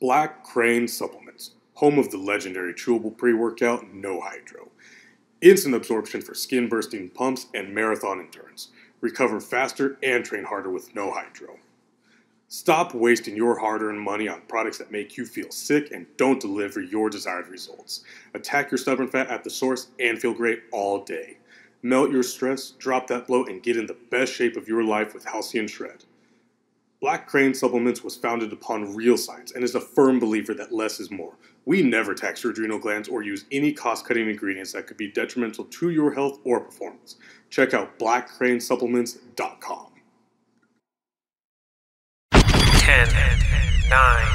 Black Crane Supplements, home of the legendary chewable pre workout No Hydro. Instant absorption for skin bursting pumps and marathon endurance. Recover faster and train harder with No Hydro. Stop wasting your hard earned money on products that make you feel sick and don't deliver your desired results. Attack your stubborn fat at the source and feel great all day. Melt your stress, drop that bloat, and get in the best shape of your life with Halcyon Shred. Black Crane Supplements was founded upon real science and is a firm believer that less is more. We never tax your adrenal glands or use any cost cutting ingredients that could be detrimental to your health or performance. Check out blackcranesupplements.com. 10, 9,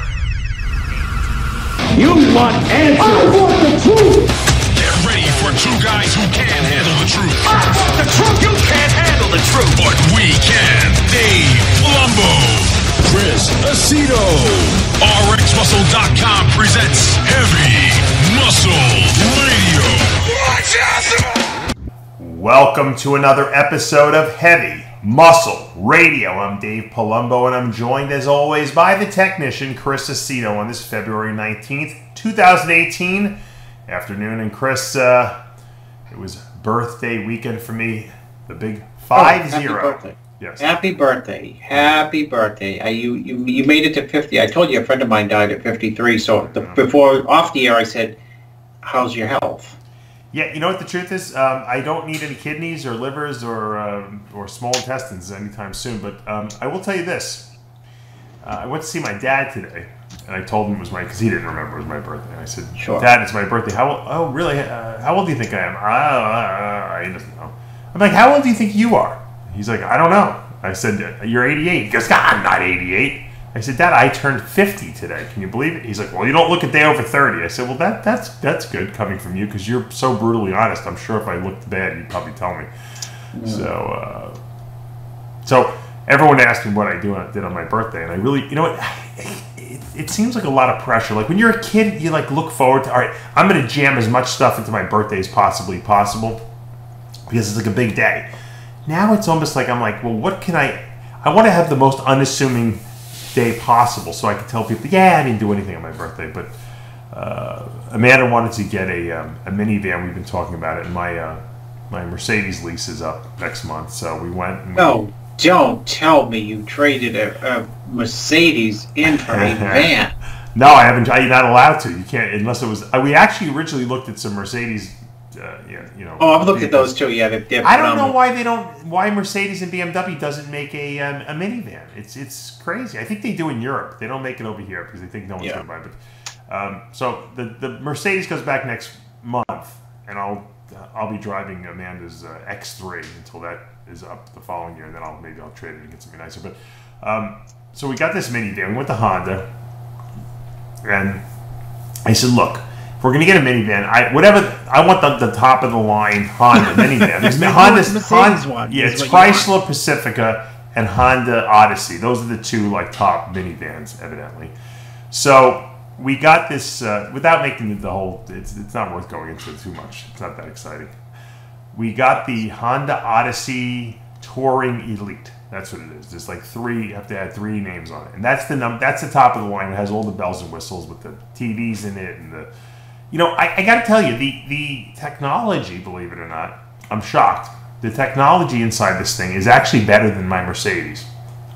You want answers. I want the truth. Get ready for two guys who can handle the truth. I want the truth. You can't handle the truth. But we can. Dave Palumbo. Chris Aceto. RxMuscle.com presents Heavy Muscle Radio. Watch out! Welcome to another episode of Heavy Muscle Radio. I'm Dave Palumbo, and I'm joined as always by the technician Chris Aceto on this February 19th, 2018 afternoon. And Chris, uh, it was birthday weekend for me. The big five Oh, happy zero. birthday. Yes. Happy birthday. Happy birthday. Uh, you, you you made it to 50. I told you a friend of mine died at 53. So the, before, off the air, I said, how's your health? Yeah, you know what the truth is? Um, I don't need any kidneys or livers or um, or small intestines anytime soon. But um, I will tell you this: uh, I went to see my dad today, and I told him it was my because he didn't remember it was my birthday. And I said, Sure. Dad, it's my birthday. How? old- Oh, really? Uh, how old do you think I am? Uh, he doesn't know. I'm like, how old do you think you are? He's like, I don't know. I said, you're 88. He goes, God, I'm not 88. I said, Dad, I turned 50 today. Can you believe it? He's like, Well, you don't look a day over 30. I said, Well, that that's that's good coming from you because you're so brutally honest. I'm sure if I looked bad, you'd probably tell me. So, uh, so everyone asked me what I do did on my birthday, and I really, you know what? It, it seems like a lot of pressure. Like when you're a kid, you like look forward to. All right, I'm going to jam as much stuff into my birthday as possibly possible because it's like a big day. Now it's almost like I'm like, well, what can I? I want to have the most unassuming day possible, so I can tell people, yeah, I didn't do anything on my birthday. But uh, Amanda wanted to get a, um, a minivan. We've been talking about it, and my uh, my Mercedes lease is up next month, so we went. And No, don't tell me you traded a, a Mercedes in for a van. No, I haven't. You're not allowed to. You can't unless it was. Uh, we actually originally looked at some Mercedes. Uh, yeah, you know. Oh, I've looked at those too. Yeah, they're, they're I don't know why they don't. Why Mercedes and BMW doesn't make a um, a minivan? It's it's crazy. I think they do in Europe. They don't make it over here because they think no one's Yeah. going to buy it. But, um, so the the Mercedes goes back next month, and I'll I'll be driving Amanda's uh, X3 until that is up the following year, and then I'll maybe I'll trade it and get something nicer. But um, so we got this minivan. We went to Honda, and I said, look. If we're gonna get a minivan, I whatever I want the, the top of the line Honda minivan. There's Honda's Honda, one yeah, it's what you want. Chrysler Pacifica and Honda Odyssey. Those are the two like top minivans, evidently. So we got this uh, without making the whole. It's, it's not worth going into too much. It's not that exciting. We got the Honda Odyssey Touring Elite. That's what it is. There's like three. You have to add three names on it, and that's the num. That's the top of the line. It has all the bells and whistles with the TVs in it and the. You know, I, I got to tell you, the the technology, believe it or not, I'm shocked. The technology inside this thing is actually better than my Mercedes.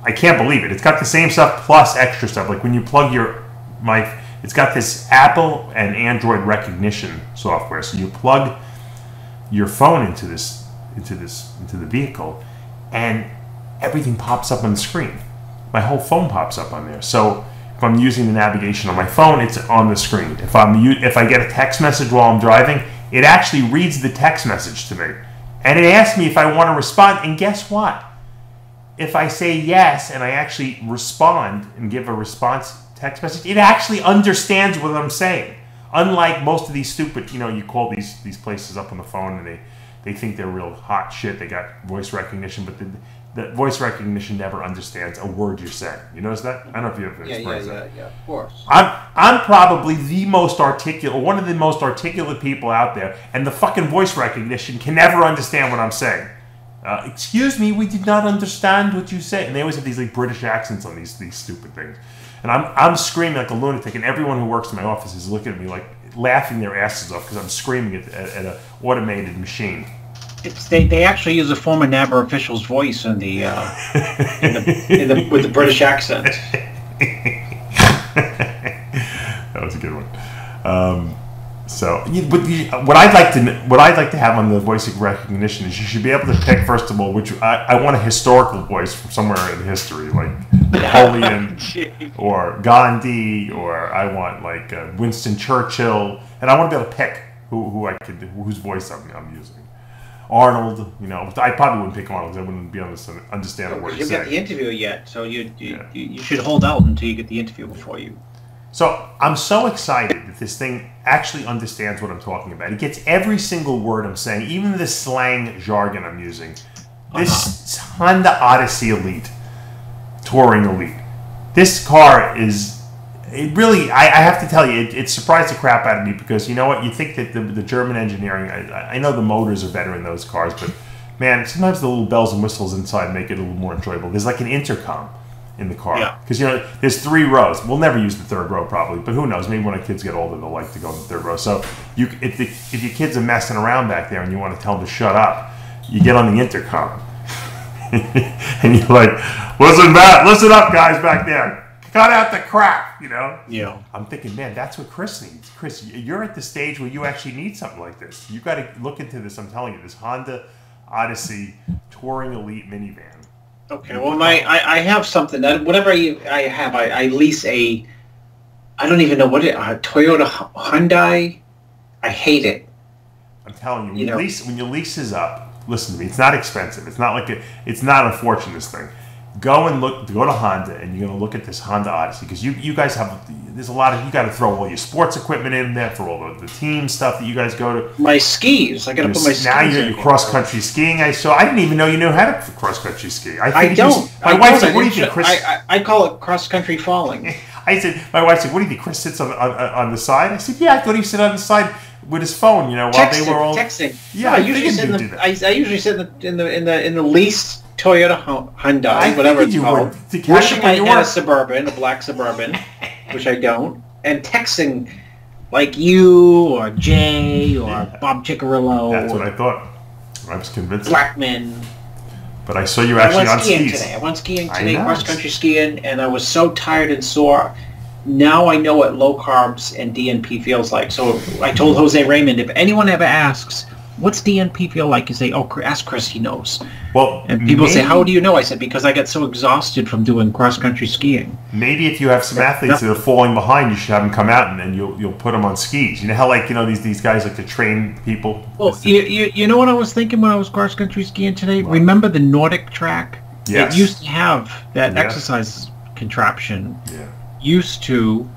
I can't believe it. It's got the same stuff plus extra stuff. Like when you plug your my, it's got this Apple and Android recognition software. So you plug your phone into this into this into the vehicle, and everything pops up on the screen. My whole phone pops up on there. So if I'm using the navigation on my phone, it's on the screen. If I'm if I get a text message while I'm driving, it actually reads the text message to me, and it asks me if I want to respond. And guess what? If I say yes and I actually respond and give a response text message, it actually understands what I'm saying. Unlike most of these stupid, you know, you call these these places up on the phone and they they think they're real hot shit. They got voice recognition, but the, the voice recognition never understands a word you're saying. You notice that? I don't know if you've ever Yeah, yeah, experienced yeah, that. yeah, of course. I'm I'm probably the most articulate, one of the most articulate people out there, and the fucking voice recognition can never understand what I'm saying. Uh, excuse me, we did not understand what you said. And they always have these like British accents on these these stupid things. and I'm I'm screaming like a lunatic, and everyone who works in my office is looking at me like laughing their asses off because I'm screaming at, at, at an automated machine. It's, they, they actually use a former NABBA official's voice in the, uh, in the, in the with the British accent. that was a good one. Um, so, you, but what I'd like to what I'd like to have on the voice recognition is you should be able to pick first of all which I, I want a historical voice from somewhere in history like Napoleon or Gandhi or I want like uh, Winston Churchill and I want to be able to pick who, who I could whose voice I'm, I'm using. Arnold, you know, I probably wouldn't pick Arnold. I wouldn't be able to understand a word You haven't got the interview yet, so you you, Yeah. you you should hold out until you get the interview before you. So I'm so excited that this thing actually understands what I'm talking about. It gets every single word I'm saying, even the slang jargon I'm using. Uh-huh. This Honda Odyssey Elite, Touring Elite. This car is. It really, I, I have to tell you, it, it surprised the crap out of me because you know what? You think that the, the German engineering, I, I know the motors are better in those cars, but man, sometimes the little bells and whistles inside make it a little more enjoyable. There's like an intercom in the car. Yeah. Because you know, there's three rows. We'll never use the third row probably, but who knows? Maybe when our kids get older, they'll like to go in the third row. So you, if the, if your kids are messing around back there and you want to tell them to shut up, you get on the intercom, and you're like, "Listen back, listen up, guys back there. Cut out the crap," you know. Yeah. I'm thinking, man, that's what Chris needs. Chris, you're at the stage where you actually need something like this. You got to look into this. I'm telling you, this Honda Odyssey Touring Elite minivan. Okay. Well, my I, I have something that whatever I, I have, I, I lease a. I don't even know what it. A Toyota Hyundai. I hate it. I'm telling you, when You you know- lease when your lease is up, listen to me. It's not expensive. It's not like a, it's not a fortune. This thing. Go and look. Go to Honda, and you're gonna look at this Honda Odyssey because you you guys have there's a lot of you got to throw all your sports equipment in there for all the, the team stuff that you guys go to. My skis. I gotta put my skis. now you're, you're cross country skiing. I saw. I didn't even know you knew how to cross country ski. I, I don't. my I wife said, "What do you think, Chris?" I, I, I call it cross country falling. I said, my wife said, "What do you think? Chris sits on, on on the side." I said, "Yeah, I thought he sit on the side with his phone. You know, while texting, they were all texting. Yeah, No, I usually sit in the. I. I usually sit in the in the in the, in the leased Toyota Hy- Hyundai, I whatever it's you called. Wishing I had a suburban, a black suburban, which I don't, and texting like you or Jay or Bob Cicherillo That's what I thought. I was convinced. Blackman. But I saw you actually on skiing skis. today. I went skiing today, cross country skiing, and I was so tired and sore. Now I know what low carbs and DNP feels like. So I told Jose Raymond, if anyone ever asks, what's DNP feel like? You say, oh, ask Chris, he knows. Well, And people say, how do you know? I said, because I got so exhausted from doing cross country skiing. Maybe if you have some athletes that are falling behind, you should have them come out and then you'll you'll put them on skis. You know how like you know these these guys like to train people. Well, you, you, you know what I was thinking when I was cross country skiing today? Remember the NordicTrack? Yes. It used to have that Yeah. exercise contraption. yeah. used to,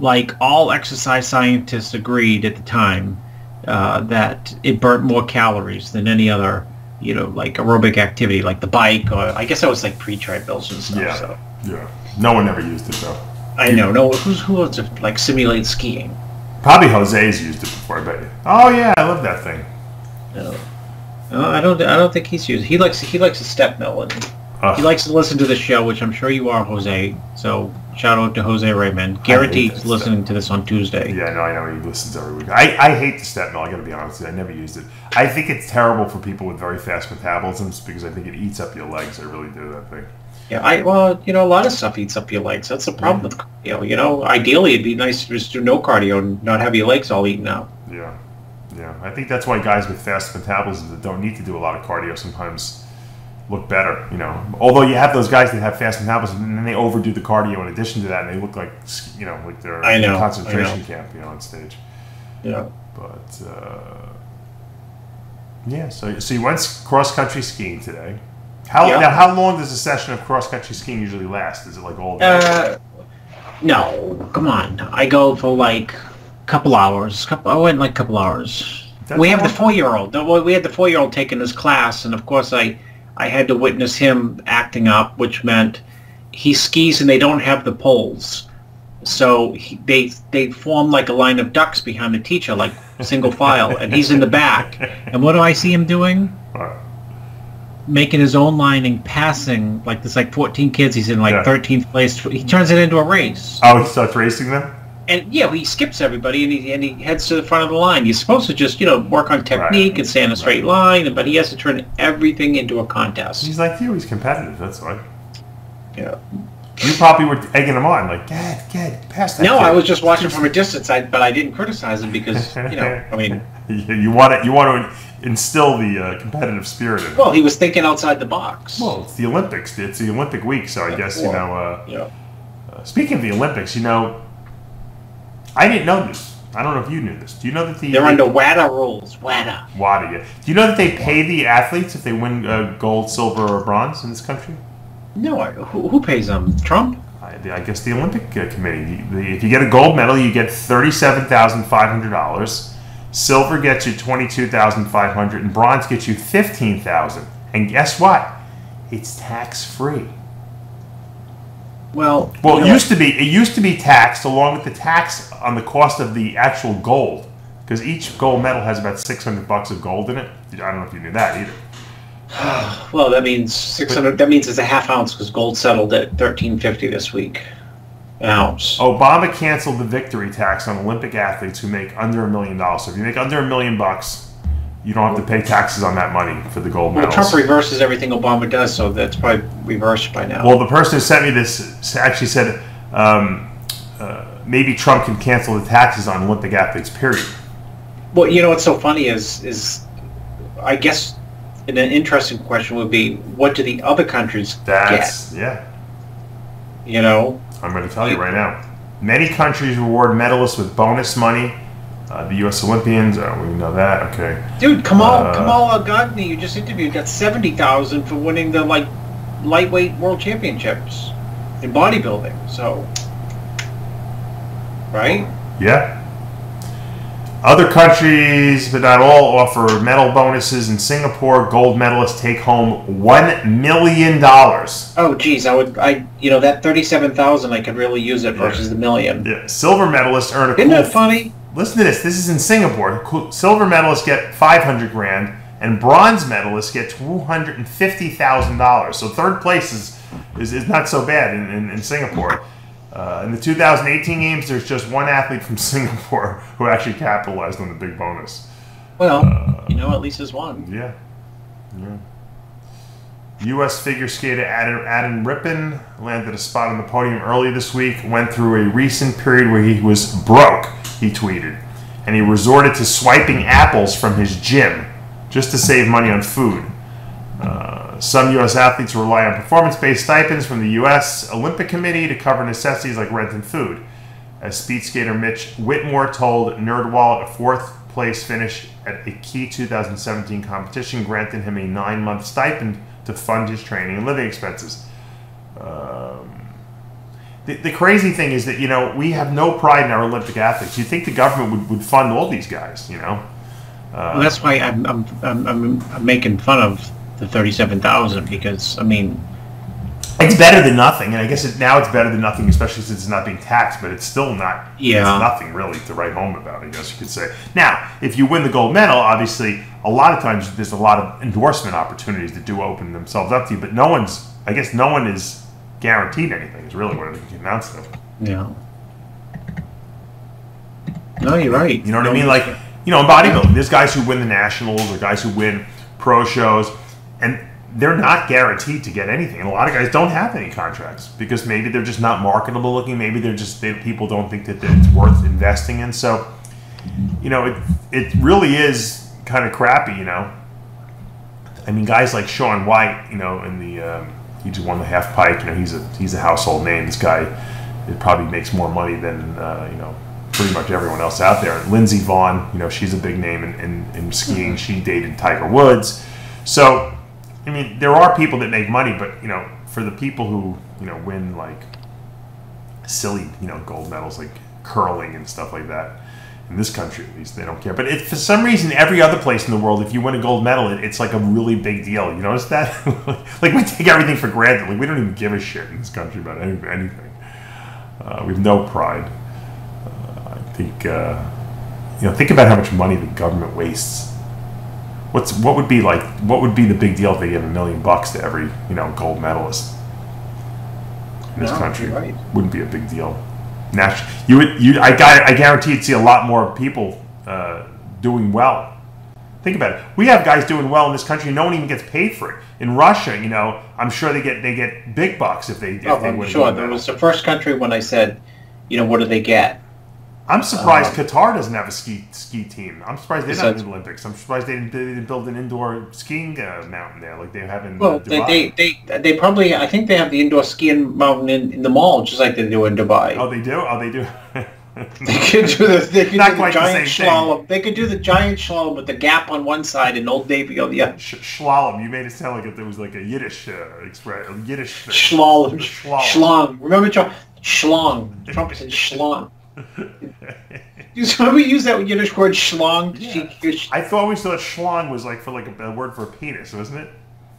like all exercise scientists agreed at the time, uh, that it burnt more calories than any other, you know, like aerobic activity, like the bike, or I guess that was like pre-treadmills and stuff. Yeah. So Yeah. No one ever used it though. I know. No, who's who wants to like simulate skiing? Probably Jose's used it before. I bet you. Oh yeah, I love that thing. No. No, I don't. I don't think he's used. He likes. He likes a step mill, and Ugh. he likes to listen to the show, which I'm sure you are, Jose. So shout out to Jose Raymond. Guaranteed listening to this on Tuesday. Yeah, no, I know he listens every week. I, I hate the step mill. I got to be honest. with you. I never used it. I think it's terrible for people with very fast metabolisms because I think it eats up your legs. I really do that thing. Yeah, I well, you know, a lot of stuff eats up your legs. That's the problem with cardio. You know, ideally, it'd be nice to just do no cardio and not have your legs all eaten out. Yeah, yeah. I think that's why guys with fast metabolisms that don't need to do a lot of cardio sometimes look better. You know, although you have those guys that have fast metabolism and then they overdo the cardio in addition to that, and they look like you know, like they're I know, in concentration I know. camp, you know, on stage. Yeah. But uh, yeah, so so you went cross country skiing today. How Yeah. now? How long does a session of cross country skiing usually last? Is it like all day? Uh, no, come on. I go for like a couple hours. Couple. I went like a couple hours. That's we have the four-year-old. We had the four-year-old taking this class, and of course, I I had to witness him acting up, which meant he skis and they don't have the poles. So he, they they form like a line of ducks behind the teacher, like single file, and he's in the back. And what do I see him doing? Making his own line and passing like there's like 14 kids. He's in like Yeah. 13th place. He turns it into a race. Oh, he starts racing them. And yeah, he skips everybody and he, and he heads to the front of the line. You're supposed to just, you know, work on technique and stay in a straight line, but he has to turn everything into a contest. He's like you. He's competitive. That's why. Yeah. You probably were egging him on, like, get, get, pass that. No, kid." I was just watching from a distance, I, but I didn't criticize him because, you know, I mean, You, want to, you want to instill the uh, competitive spirit in. him. well, he was thinking outside the box. Well, it's the Olympics. It's the Olympic week, so I guess you know. Uh, yeah. speaking of the Olympics, you know, I didn't know this. I don't know if you knew this. Do you know that the They're under WADA rules. WADA. WADA? yeah. Do you know that they pay the athletes if they win uh, gold, silver, or bronze in this country? No, I- who, who pays them? Trump? I, I guess the Olympic uh, Committee. The, the, if you get a gold medal, you get thirty-seven thousand five hundred dollars. Silver gets you twenty-two thousand five hundred, and bronze gets you fifteen thousand. And guess what? It's tax-free. Well, Well, it know used to be it used to be taxed along with the tax on the cost of the actual gold, because each gold medal has about six hundred bucks of gold in it. I don't know if you knew that either. Well, that means 600. That means it's a half ounce because gold settled at 1350 this week. Ounce. Obama canceled the victory tax on Olympic athletes who make under a million dollars. So if you make under a million bucks, you don't have to pay taxes on that money for the gold medals. well. Trump reverses everything Obama does, so that's probably reversed by now. Well, the person who sent me this actually said um, uh, maybe Trump can cancel the taxes on Olympic athletes. Period. Well, you know what's so funny is is I guess an interesting question would be what do the other countries That's yeah. You know, I'm going to tell you right now. Many countries reward medalists with bonus money. Uh, the U.S. Olympians, uh, we know that. Okay. dude, Kamal Uh, Kamal Gagni, you just interviewed, got seventy thousand for winning the like lightweight world championships in bodybuilding. So, right? Yeah. Other countries, but not all, offer medal bonuses. In Singapore, gold medalists take home one million dollars. Oh, geez, I would, I, you know, that thirty-seven thousand, I could really use it versus the million. Yeah. Silver medalists earn a Isn't cool that funny? Listen to this. This is in Singapore. Silver medalists get five hundred grand, and bronze medalists get two hundred and fifty thousand dollars. So third place is, is, is not so bad in, in, in Singapore. Uh, in the 2018 games, there's just one athlete from Singapore who actually capitalized on the big bonus. Well, you know, at least there's one. Yeah. Yeah. U.S. figure skater Adam, Adam Rippon landed a spot on the podium early this week. Went through a recent period where he was broke, he tweeted, and he resorted to swiping apples from his gym just to save money on food. Uh, some U.S. athletes rely on performance-based stipends from the U.S. Olympic Committee to cover necessities like rent and food. As speed skater Mitch Whitmore told NerdWallet, a fourth place finish at a key 2017 competition granted him a nine-month stipend to fund his training and living expenses. Um, the, the crazy thing is that you know we have no pride in our Olympic athletes. You'd think the government would, would fund all these guys, you know. Well, that's why I'm, I'm, I'm, I'm, I'm making fun of the thirty-seven thousand because I mean, It's better than nothing, and I guess it, now it's better than nothing, especially since it's not being taxed. But it's still not. Yeah. It's nothing really to write home about. I guess you could say. Now, if you win the gold medal, obviously, a lot of times there's a lot of endorsement opportunities that do open themselves up to you. But no one's. I guess no one is guaranteed anything. Is really what it announced them. yeah. No, you're right. You know what I mean? Like, you know, in bodybuilding, there's guys who win the nationals or guys who win pro shows, and they're not guaranteed to get anything. And a lot of guys don't have any contracts because maybe they're just not marketable looking. Maybe they're just they, people don't think that it's worth investing in. So, you know, it it really is kind of crappy. You know, I mean, guys like Shaun White, you know, in the um, he just won the half pipe. You know, he's a he's a household name. This guy, it probably makes more money than uh, you know pretty much everyone else out there. And Lindsey Vonn, you know, she's a big name in, in, in skiing. She dated Tiger Woods. So, I mean, there are people that make money, but, you know, for the people who, you know, win like silly, you know, gold medals like curling and stuff like that, in this country at least, they don't care. But it, for some reason, every other place in the world, if you win a gold medal, it, it's like a really big deal. You notice that? like, we take everything for granted. Like, we don't even give a shit in this country about any, anything. Uh, we have no pride. I think uh, you know think about how much money the government wastes What's what would be like? What would be the big deal if they give a million bucks to every you know gold medalist in this No, country? right. Wouldn't be a big deal. Nat- you would you I got I guarantee you'd see a lot more people uh, doing well. Think about it. We have guys doing well in this country. No one even gets paid for it. In Russia, you know, I'm sure they get they get big bucks if they if Oh, they I'm sure. There was the first country when I said, you know, what do they get? I'm surprised Uh, Qatar doesn't have a ski ski team. I'm surprised not in Besides- the Olympics. I'm surprised they didn't, they didn't build an indoor skiing uh, mountain there like they have in Well, they, Dubai. they, they, they probably, I think they have the indoor skiing mountain in, in the mall, just like they do in Dubai. oh, they do. Oh, they do. They could do the, they could Not do the the giant thing. slalom. They could do the giant slalom with the gap on one side and Old Navy on the other. Sh- Schlalom. You made it sound like it, there was like a Yiddish uh, express, a Yiddish thing. Slalom. Schlong. Remember Trump? Schlong. Trump said schlong. Remember we use that Yiddish word schlong? She- I thought always thought schlong was like for like a, a word for a penis, wasn't it?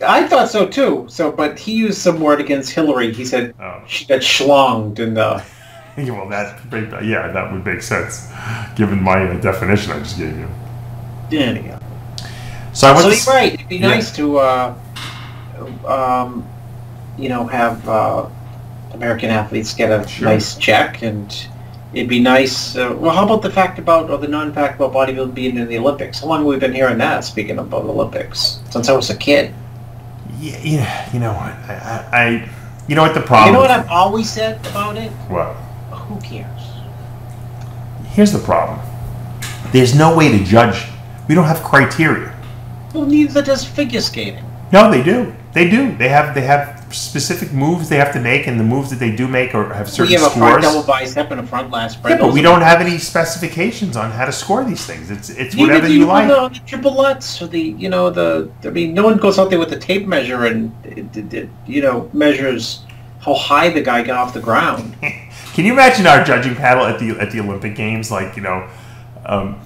I thought so too. So, but he used some word against Hillary. He said Oh. she got schlonged, and uh, Yeah, well, that yeah, that would make sense given my uh, definition I just gave you. anyhow. So I went So to right. It'd be yeah. nice to, uh, um, you know, have uh, American athletes get a Sure. nice check, and it'd be nice. Uh, well, how about the fact about or the non-fact about bodybuilding being in the Olympics? How long have we been hearing that? Speaking about Olympics, since I was a kid. Yeah, yeah, you know what? I, I, I you know what the problem? you know what I've always said about it? What? Who cares? Here's the problem. There's no way to judge. We don't have criteria. Well, neither does figure skating. No, they do. They do. They have they have specific moves they have to make, and the moves that they do make or have certain We have a front scores. double bicep and a front lat spread. Yeah, but we don't have any specifications on how to score these things. It's it's Neither whatever you on like. the, the triple lutz or the you know the I mean no one goes out there with a tape measure and it, it, it, you know measures how high the guy got off the ground. Can you imagine our judging panel at the at the Olympic Games? Like you know, um,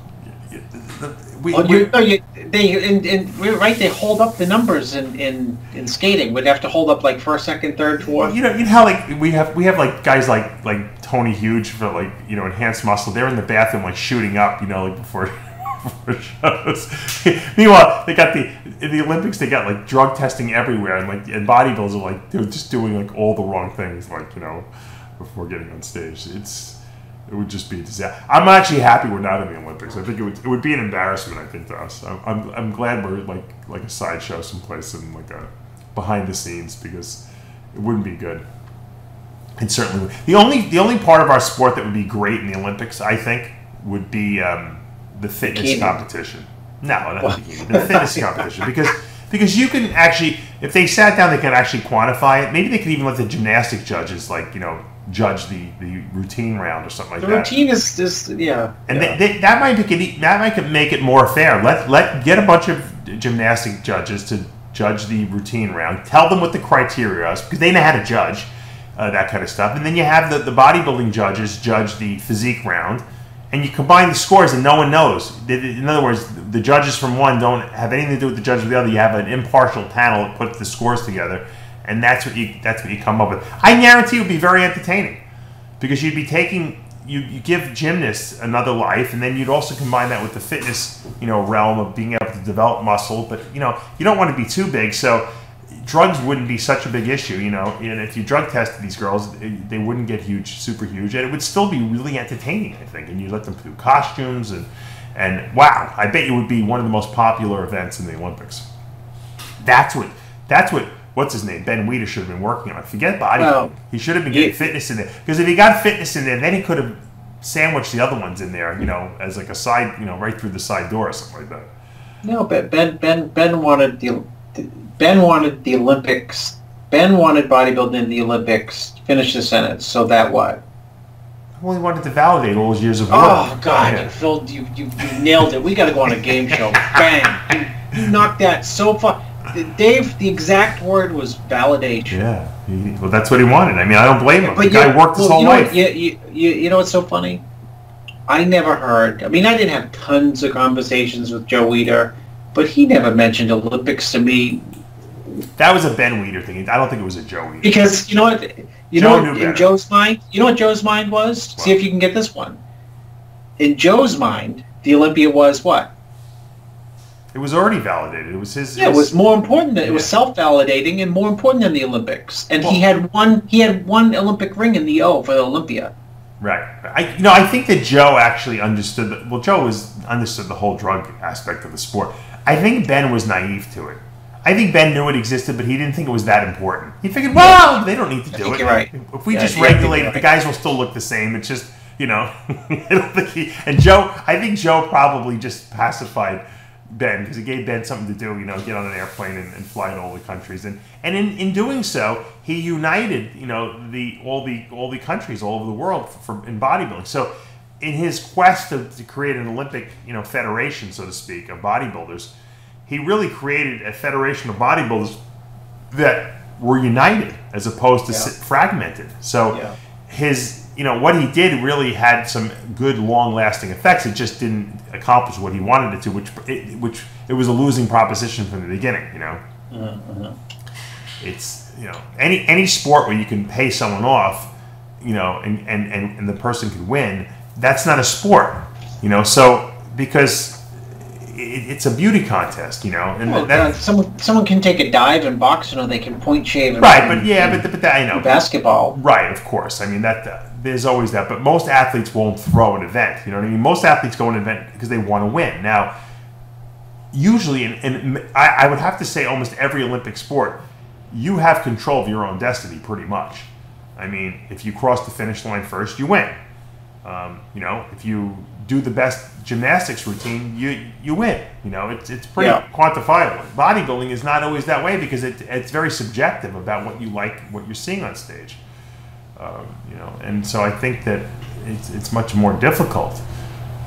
we, oh, we- you, no, you, they and, and we're right. They hold up the numbers in, in, in skating. We'd have to hold up like first, second, third, fourth. you know, you know how like we have we have like guys like like Tony Huge for like you know enhanced muscle. They're in the bathroom like shooting up, you know, like before. before shows. Meanwhile, they got the in the Olympics. They got like drug testing everywhere, and like and bodybuilders are like they're just doing like all the wrong things, like you know, before getting on stage. It's it would just be a disaster. I'm actually happy we're not in the Olympics. I think it would it would be an embarrassment. I think to us. I'm I'm, I'm glad we're like like a sideshow someplace and like a behind the scenes because it wouldn't be good. It certainly would. The only the only part of our sport that would be great in the Olympics, I think, would be um, the fitness Bikini. competition. No, not the bikini. The fitness competition because because you can actually if they sat down, they could actually quantify it. Maybe they could even let the gymnastic judges like you know judge the the routine round or something like the that. routine is just yeah. And yeah. they, they, that might make it that might make it more fair. Let let get a bunch of gymnastic judges to judge the routine round. Tell them what the criteria is because they know how to judge uh, that kind of stuff. And then you have the, the bodybuilding judges judge the physique round, and you combine the scores, and no one knows. In other words, the judges from one don't have anything to do with the judges of the other. You have an impartial panel that puts the scores together, and that's what you that's what you come up with. I guarantee it would be very entertaining because you'd be taking you, you give gymnasts another life and then you'd also combine that with the fitness you know realm of being able to develop muscle. But you know you don't want to be too big. So drugs wouldn't be such a big issue you know and if you drug tested these girls they wouldn't get huge super huge. And it would still be really entertaining i think. And you let them do costumes and and wow i bet you would be one of the most popular events in the olympics. That's what that's what what's his name Ben Weider should have been working on. it. Forget body. Well, he should have been getting yeah. fitness in there because if he got fitness in there, then he could have sandwiched the other ones in there, you know, as like a side, you know, right through the side door or something like that. No, but Ben Ben Ben wanted the Ben wanted the Olympics. Ben wanted bodybuilding in the Olympics. Finish the sentence. So that what? Well, he wanted to validate all his years of work. Oh God, Yeah. you filled you, you you nailed it. We got to go on a game show. Bang! You, you knocked that so far. Dave, the exact word was validation. Yeah, he, well, that's what he wanted. I mean, I don't blame him. the you- guy worked his well, whole you know life. What, you, you, you, you know what's so funny? I never heard. I mean, I didn't have tons of conversations with Joe Weider, but he never mentioned Olympics to me That was a Ben Weider thing. I don't think it was a Joe Weider. because you know what? You Joe know what in Joe's mind. You know what Joe's mind was? See if you can get this one. In Joe's mind, the Olympia was what? It was already validated. It was his. Yeah, it was more important. Than, it was self-validating and more important than the Olympics. And he had one. He had one Olympic ring in the O for the Olympia. Right. I you know I think that Joe actually understood. The, well, Joe was understood the whole drug aspect of the sport. I think Ben was naive to it. I think Ben knew it existed, but he didn't think it was that important. He figured, well, they don't need to do it. right. If we Yeah, just yeah, regulate it, the guys will still look the same. It's just you know, I don't think he and Joe. I think Joe probably just pacified Ben because he gave Ben something to do. You know, get on an airplane and, and fly to all the countries, and and in, in doing so, he united you know the all the all the countries all over the world for, for in bodybuilding. So in his quest to, to create an Olympic you know federation, so to speak, of bodybuilders, he really created a federation of bodybuilders that were united as opposed to Yeah. fragmented. So Yeah. his you know what he did really had some good long lasting effects. It just didn't accomplish what he wanted it to, which it, which it was a losing proposition from the beginning. You know, it's you know any any sport where you can pay someone off, you know, and and and, and the person could win. That's not a sport, you know. So because it, it's a beauty contest, you know, and Well, that, uh, someone someone can take a dive in boxing, or they can point shave. And right. But yeah, but but that, I know. basketball. Right, of course. I mean that uh, there's always that, but most athletes won't throw an event. You know what I mean? Most athletes go an event because they want to win. Now, usually, and, and I, I would have to say, almost every Olympic sport, you have control of your own destiny pretty much. I mean, if you cross the finish line first, you win. Um, you know, if you do the best gymnastics routine, you you win. You know, it's it's pretty Yeah. quantifiable. Bodybuilding is not always that way because it, it's very subjective about what you like, what you're seeing on stage. Um, you know, and so I think that it's, it's much more difficult.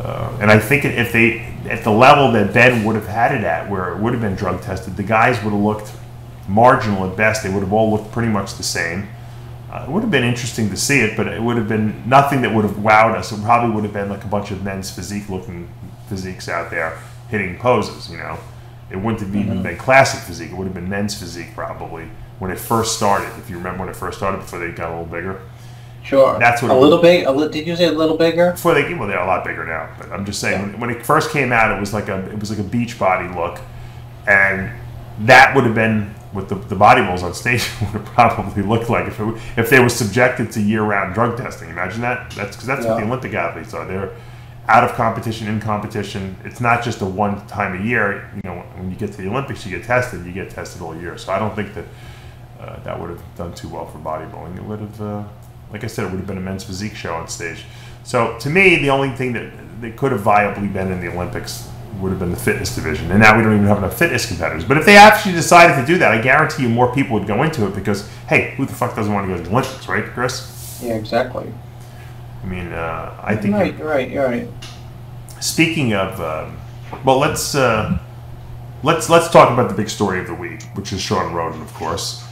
Uh, and I think if they, at the level that Ben would have had it at, where it would have been drug tested, the guys would have looked marginal at best. They would have all looked pretty much the same. Uh, it would have been interesting to see it, but it would have been nothing that would have wowed us. It probably would have been like a bunch of men's physique-looking physiques out there hitting poses. You know, it wouldn't have even been classic physique. It would have been men's physique probably when it first started. If you remember when it first started, before they got a little bigger. Sure. That's what a it little big. A li- did you say a little bigger? Before they well, they're a lot bigger now. But I'm just saying, when, when it first came out, it was like a it was like a beach body look, and that would have been what the, the bodybuilders on stage would have probably looked like if it, if they were subjected to year round drug testing. Imagine that. That's because that's what the Olympic athletes are. They're out of competition, in competition. It's not just a one time a year. You know, when you get to the Olympics, you get tested. You get tested all year. So I don't think that uh, that would have done too well for bodybuilding. It would have, uh, like I said, it would have been a men's physique show on stage. So to me, the only thing that that could have viably been in the Olympics would have been the fitness division. And now we don't even have enough fitness competitors. But if they actually decided to do that, I guarantee you more people would go into it because, hey, who the fuck doesn't want to go to the Olympics, right, Chris? Yeah, exactly. I mean, uh, I think. Right, you're right, you're right. Speaking of, um, well, let's uh, let's let's talk about the big story of the week, which is Shawn Rhoden, of course.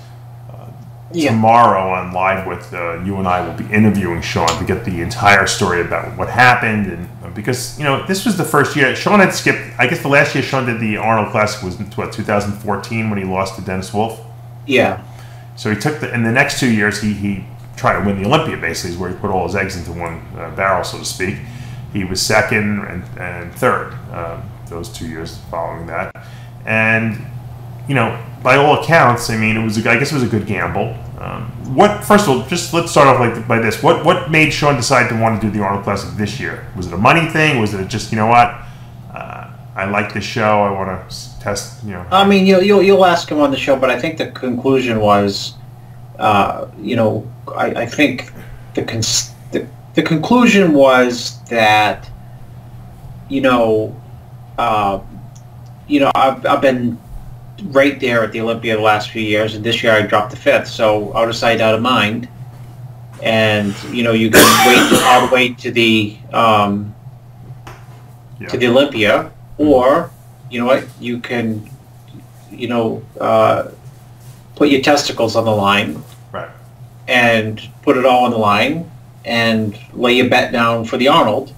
Yeah. Tomorrow on Live with uh, you and I will be interviewing Shawn to get the entire story about what happened, and uh, because you know this was the first year Shawn had skipped. I guess the last year Shawn did the Arnold Classic was what 2014 when he lost to Dennis Wolf. Yeah. So he took the in the next two years he he tried to win the Olympia basically is where he put all his eggs into one uh, barrel so to speak. He was second and, and third um, those two years following that, and you know by all accounts I mean it was a, I guess it was a good gamble. Um, what first of all just let's start off like by this what what made Shawn decide to want to do the Arnold Classic this year? Was it a money thing? Was it just you know what? Uh, I like this show. I want to test. You know. I mean, you'll, you'll you'll ask him on the show, but I think the conclusion was, uh, you know, I, I think the, cons- the the conclusion was that, you know, uh, you know, I've, I've been right there at the Olympia the last few years, and this year I dropped the fifth, so out of sight, out of mind. And you know, you can wait all the way to the um, yeah. to the Olympia, or you know what, you can, you know, uh, put your testicles on the line right. and put it all on the line and lay your bet down for the Arnold,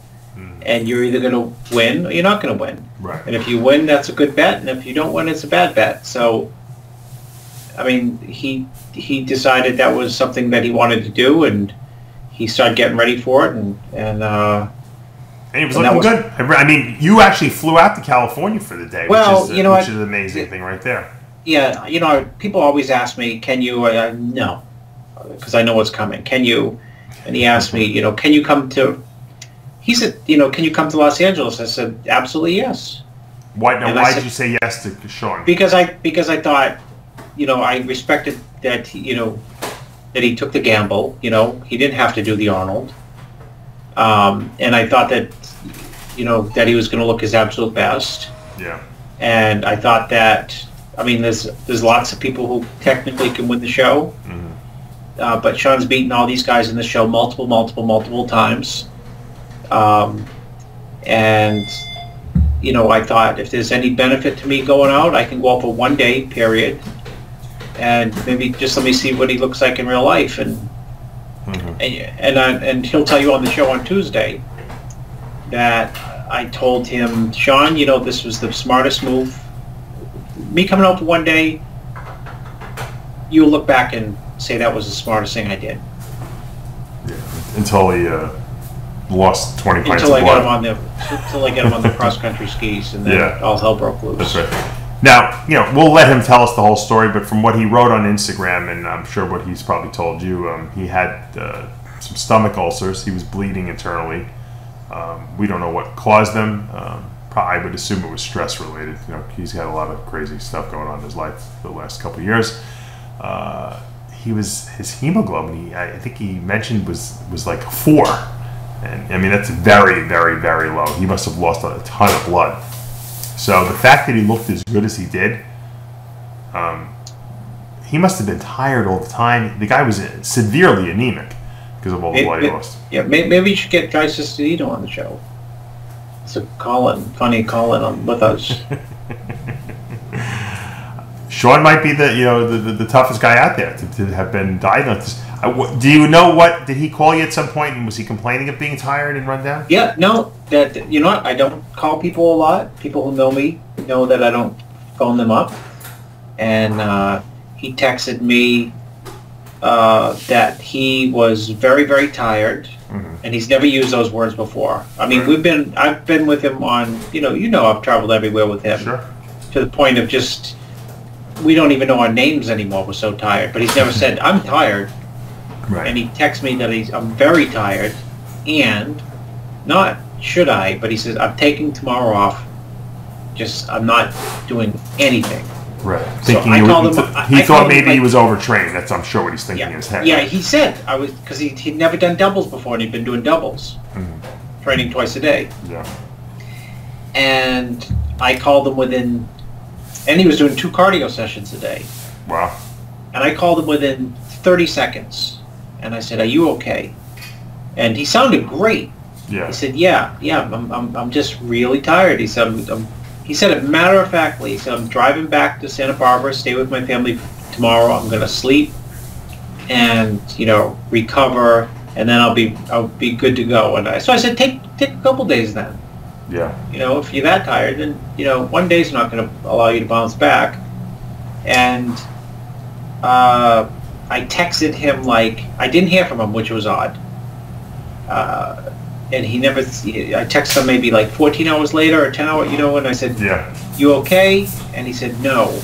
and you're either going to win or you're not going to win. Right. And if you win, that's a good bet, and if you don't win, it's a bad bet. So, I mean, he he decided that was something that he wanted to do, and he started getting ready for it, and and uh, And he was And looking was- good. I mean, you actually flew out to California for the day, Well, which is, you know which is an amazing thing right there. Yeah, you know, people always ask me, "Can you?" Uh, no, because I know what's coming. Can you? And he asked me, you know, "Can you come to?" He said, "You know, can you come to Los Angeles?" I said, "Absolutely, yes." Why, now, why said- did you say yes to Shawn? Because I because I thought, you know, I respected that he- you know that he took the gamble. You know, he didn't have to do the Arnold, um, and I thought that you know that he was going to look his absolute best. yeah. and I thought that I mean there's there's lots of people who technically can win the show, uh, but Shawn's beaten all these guys in the show multiple, multiple, multiple times, um, and you know I thought if there's any benefit to me going out, I can go out for one day period, and maybe just let me see what he looks like in real life, and and and, I, and he'll tell you on the show on Tuesday that I told him, Shawn, you know, this was the smartest move. Me coming out for one day, you'll look back and say that was the smartest thing I did. Yeah, Until he uh, lost 20 pints Until of I blood. got him on the until I got him on the cross country skis and then Yeah. all hell broke loose. That's right. Now, you know, we'll let him tell us the whole story, but from what he wrote on Instagram, and I'm sure what he's probably told you, um, he had uh, some stomach ulcers. He was bleeding internally. Um, we don't know what caused them. Um, I would assume it was stress related. You know, he's had a lot of crazy stuff going on in his life the last couple of years. Uh, he was his hemoglobin. He, I I think he mentioned was was like four, and I mean that's very, very, very low. He must have lost a ton of blood. So the fact that he looked as good as he did, um, he must have been tired all the time. The guy was severely anemic because of all the May- blood he may- lost. Yeah, may, maybe you should get Guy Cisternino on the show. So Colin, funny Colin on with us. Shawn might be the you know the, the, the toughest guy out there to, to have been diagnosed. Do you know what did he call you at some point and was he complaining of being tired and run down? Yeah, no, that you know what? I don't call people a lot. People who know me know that I don't phone them up. And uh, he texted me uh, that he was very, very tired, and he's never used those words before. I mean, we've been, I've been with him on, you know, you know, I've traveled everywhere with him Sure. to the point of just we don't even know our names anymore. We're so tired. But he's never said I'm tired Right. and he texts me that he's I'm very tired and not should I, but he says I'm taking tomorrow off. Just I'm not doing anything. right. So I called he him- th- he I thought maybe he was overtrained. That's I'm sure what he's thinking in Yeah, his head. yeah. He said I was because he he'd never done doubles before and he'd been doing doubles, mm-hmm. training twice a day. Yeah. And I called him within, and he was doing two cardio sessions a day. Wow. And I called him within 30 seconds, and I said, "Are you okay?" And he sounded great. Yeah. He said, "Yeah, yeah, I'm, I'm, I'm just really tired." He said, I'm, I'm, "He said it matter of factly." He said, "I'm driving back to Santa Barbara, stay with my family tomorrow. I'm gonna sleep, and you know, recover, and then I'll be I'll be good to go." And I, so I said, "Take take a couple days then. Yeah. You know, if you're that tired, then you know, one day's not gonna allow you to bounce back." And uh, I texted him like I didn't hear from him, which was odd. Uh, and he never. I texted him maybe like 14 hours later or 10 hours, you know, and I said, Yeah. "You okay?" And he said, "No,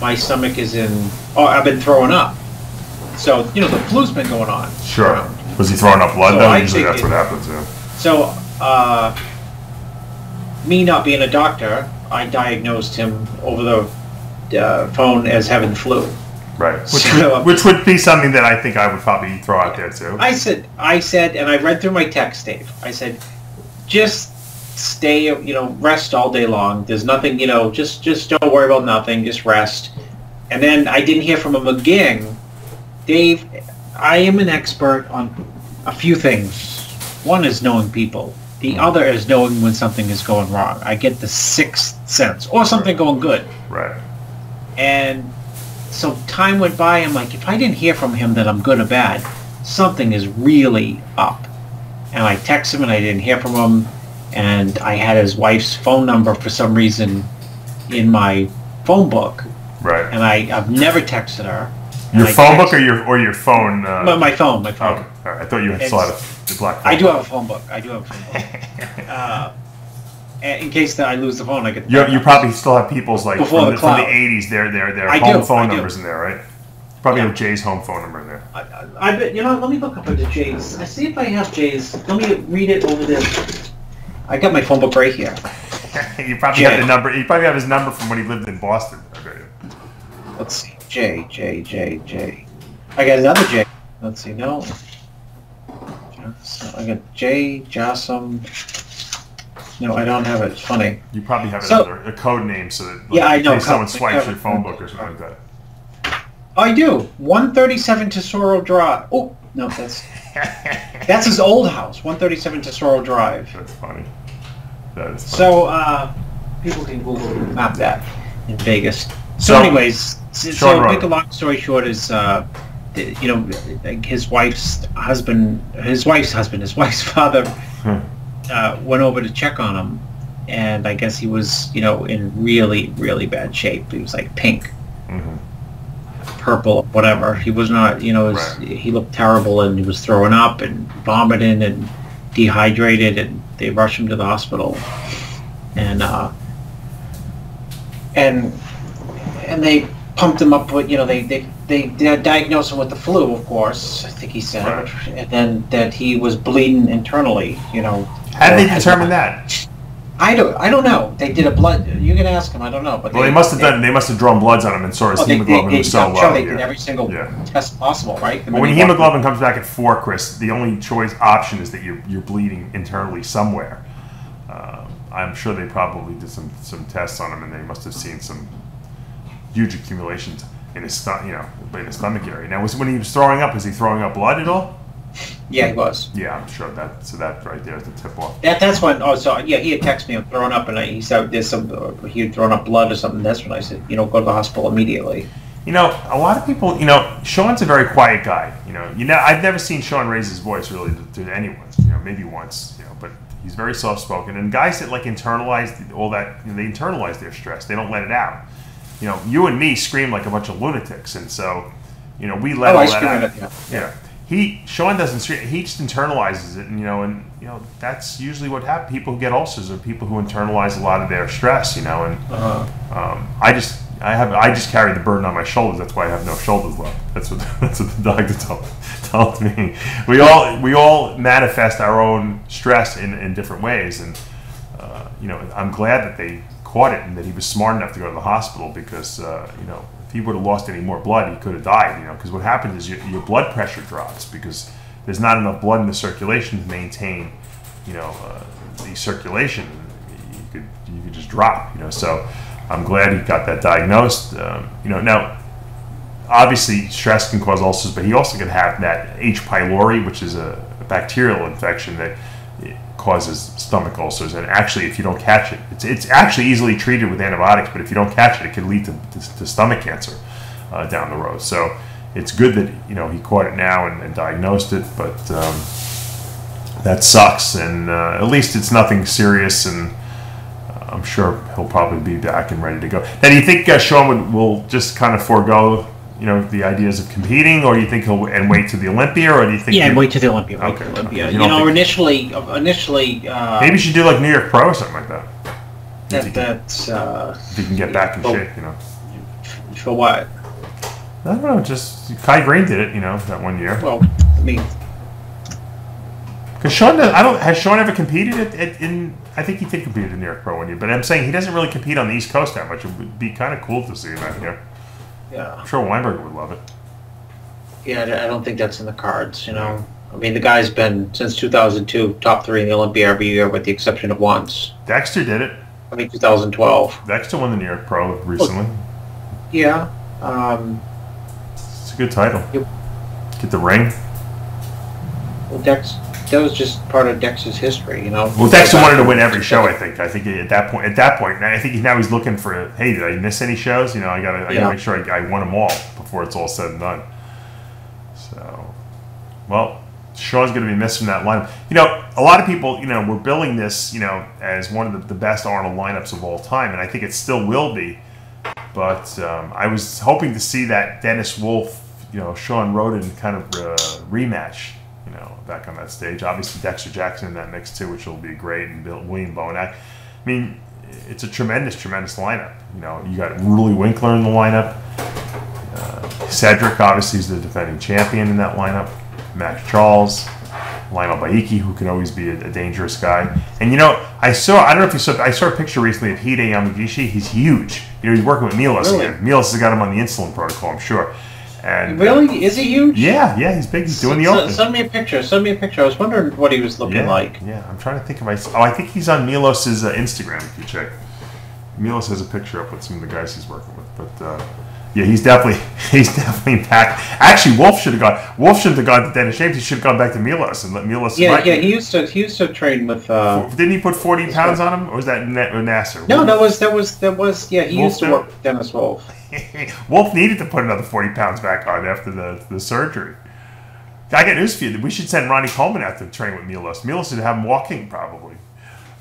my stomach is in. Oh, I've been throwing up." So you know, the flu's been going on. Sure. around. Was he throwing up blood So though? Usually that's what happens. Yeah. So, uh, me not being a doctor, I diagnosed him over the uh, phone as having flu. Right. Which, So- would, which would be something that I think I would probably throw out there too. I said, I said, and I read through my text, Dave. I said, just stay, you know, rest all day long. There's nothing, you know, just just don't worry about nothing. Just rest. And then I didn't hear from him again. Dave, I am an expert on a few things. One is knowing people. The other is knowing when something is going wrong. I get the sixth sense, or something going good. right. And so time went by. I'm like, if I didn't hear from him that I'm good or bad, something is really up. And I texted him and I didn't hear from him. And I had his wife's phone number for some reason in my phone book. Right. And I, I've never texted her. Your I phone book or your or your phone? Uh, my, my phone, my phone. right. I thought you had still had a the black. Phone I do book. have a phone book. I do have a phone book. uh, in case that I lose the phone, I get. You, you probably still have people's like Before from the the, from the 80s. Their their their I home do, phone I do. numbers in there, right? Probably Yeah. have Jay's home phone number in there. I, I, I bet you know. Let me look up into Jay's. I see if I have Jay's. Let me read it over this. I got my phone book right here. you probably Jay. have the number. You probably have his number from when he lived in Boston. I bet you. Let's see. J J J J. I got another J. Let's see. No. So I got J Jossum. No, I don't have it. It's funny. You probably have So- another a code name so that like, Yeah, I know, someone swipes your phone book or something like that. I do. 137 Tesoro Drive. Oh, no, that's that's his old house. 137 Tesoro Drive. That's funny. That is funny. So uh, people can Google map that in Vegas. So, So- anyways, so, Shawn so Rhoden. make a long story short is, uh, you know, his wife's husband, his wife's husband, his wife's father, Hmm. uh, went over to check on him, and I guess he was, you know, in really, really bad shape. He was like pink, Mhm. purple, whatever. He was not, you know, was, Right. he looked terrible, and he was throwing up and vomiting and dehydrated, and they rushed him to the hospital, and uh, and and they pumped him up with, you know, they they they, they diagnosed him with the flu, of course. I think he said, Right. and then that he was bleeding internally, you know. How did they determine that? I don't. I don't know. They did a blood. You can ask him. I don't know. But Well, they must have done. They must have drawn bloods on him and saw his Oh, they, they, hemoglobin they, was so I'm low. sure they did every single Yeah. test possible, right? But when they hemoglobin comes back at four, Chris, the only choice option is that you're, you're bleeding internally somewhere. Um, I'm sure they probably did some, some tests on him, and they must have seen some huge accumulations in his stomach, you know, in his stomach area. Now, was when he was throwing up, was he throwing up blood at all? Yeah, he was. Yeah, I'm sure that. So that right there is the tip off. That, that's when. Oh, so yeah, he had texted me. I'm throwing up, and I, he said there's some. Uh, he had thrown up blood or something. That's when I said, you know, go to the hospital immediately. You know, a lot of people. You know, Shawn's a very quiet guy. You know, you know, I've never seen Shawn raise his voice really to, to anyone. You know, maybe once. You know, but he's very soft spoken. And guys that like internalize all that, you know, they internalize their stress. They don't let it out. You know, you and me scream like a bunch of lunatics, and so, you know, we let Oh, all I that out. at it, yeah. yeah. He Shawn doesn't scream. He just internalizes it, and you know, and you know, that's usually what happens. People who get ulcers are people who internalize a lot of their stress. You know, and um, I just I have I just carry the burden on my shoulders. That's why I have no shoulders left. That's what that's what the doctor told, told me. We all we all manifest our own stress in, in different ways, and uh, you know I'm glad that they caught it and that he was smart enough to go to the hospital because uh, you know if he would have lost any more blood, he could have died. You know because what happens is your, your blood pressure drops because there's not enough blood in the circulation to maintain you know uh, the circulation. You could you could just drop. You know so. I'm glad he got that diagnosed. Um, you know, now obviously stress can cause ulcers, but he also can have that H. pylori, which is a, a bacterial infection that causes stomach ulcers. And actually, if you don't catch it, it's, it's actually easily treated with antibiotics, but if you don't catch it, it can lead to, to, to stomach cancer uh, down the road. So it's good that you know he caught it now and, and diagnosed it, but um, that sucks. And uh, at least it's nothing serious and. I'm sure he'll probably be back and ready to go. Now, do you think uh, Shawn would, will just kind of forego, you know, the ideas of competing, or do you think he'll and wait to the Olympia, or do you think? Yeah, wait to the Olympia. Wait Okay, to the Olympia. okay. You, You know, initially, initially, uh, Maybe you should do like New York Pro or something like that. If that can, that's uh, if you can get back in shape, you know. for what? I don't know. Just Kai Greene did it, you know, that one year. Well, I mean, Because Shawn, does, I don't. Has Shawn ever competed at, at, in? I think he did compete in New York Pro one year, but I'm saying he doesn't really compete on the East Coast that much. It would be kind of cool to see him out here. Yeah. I'm sure Weinberg would love it. Yeah, I I don't think that's in the cards. You know, I mean, the guy's been since 2002 top three in the Olympia every year, with the exception of once. Dexter did it. I mean, 2012. Dexter won the New York Pro recently. Yeah. Um, It's a good title. Yep. Get the ring. well, Dex, that was just part of Dex's history. You know. Well, Dexter wanted to win every show. I think. I think at that point, at that point, I think now he's looking for. Hey, did I miss any shows? You know, I gotta, I Yeah. gotta make sure I, I won them all before it's all said and done. So, well, Shawn's going to be missing that lineup. You know, a lot of people, you know, were billing this, you know, as one of the, the best Arnold lineups of all time, and I think it still will be. But um, I was hoping to see that Dennis Wolf, you know, Shawn Rhoden kind of uh, rematch. Back on that stage. Obviously, Dexter Jackson in that mix too, which will be great, and Bill, William Bonac. I mean, it's a tremendous, tremendous lineup. You know, you got Roelly Winklaar in the lineup. Uh, Cedric, obviously, is the defending champion in that lineup. Max Charles, Lionel Beyeke, who can always be a, a, dangerous guy. And you know, I saw, I don't know if you saw, I saw a picture recently of Hide Yamagishi. He's huge. You know, he's working with Milos Really? again. Milos has got him on the insulin protocol, I'm sure. And uh, Really? Is he huge? yeah, yeah, he's big. He's doing the open. Send me a picture. Send me a picture. I was wondering what he was looking yeah, like. yeah. I'm trying to think of my. Oh, I think he's on Milos's uh, Instagram. If you check, Milos has a picture up with some of the guys he's working with. But uh, yeah, he's definitely he's definitely back. Actually, Wolf should have gone. Wolf shouldn't have gone to Dennis James. He should have gone back to Milos and let Milos. Yeah, yeah. He used to he used to train with. Uh, Didn't he put 40 pounds on him, or was that Na- Nasser? no, that was that was that was yeah. He Wolf used to work with Dennis Wolf. Wolf needed to put another 40 pounds back on after the, the surgery. I got news for you. We should send Ronnie Coleman out to train with Milos. Milos would have him walking probably.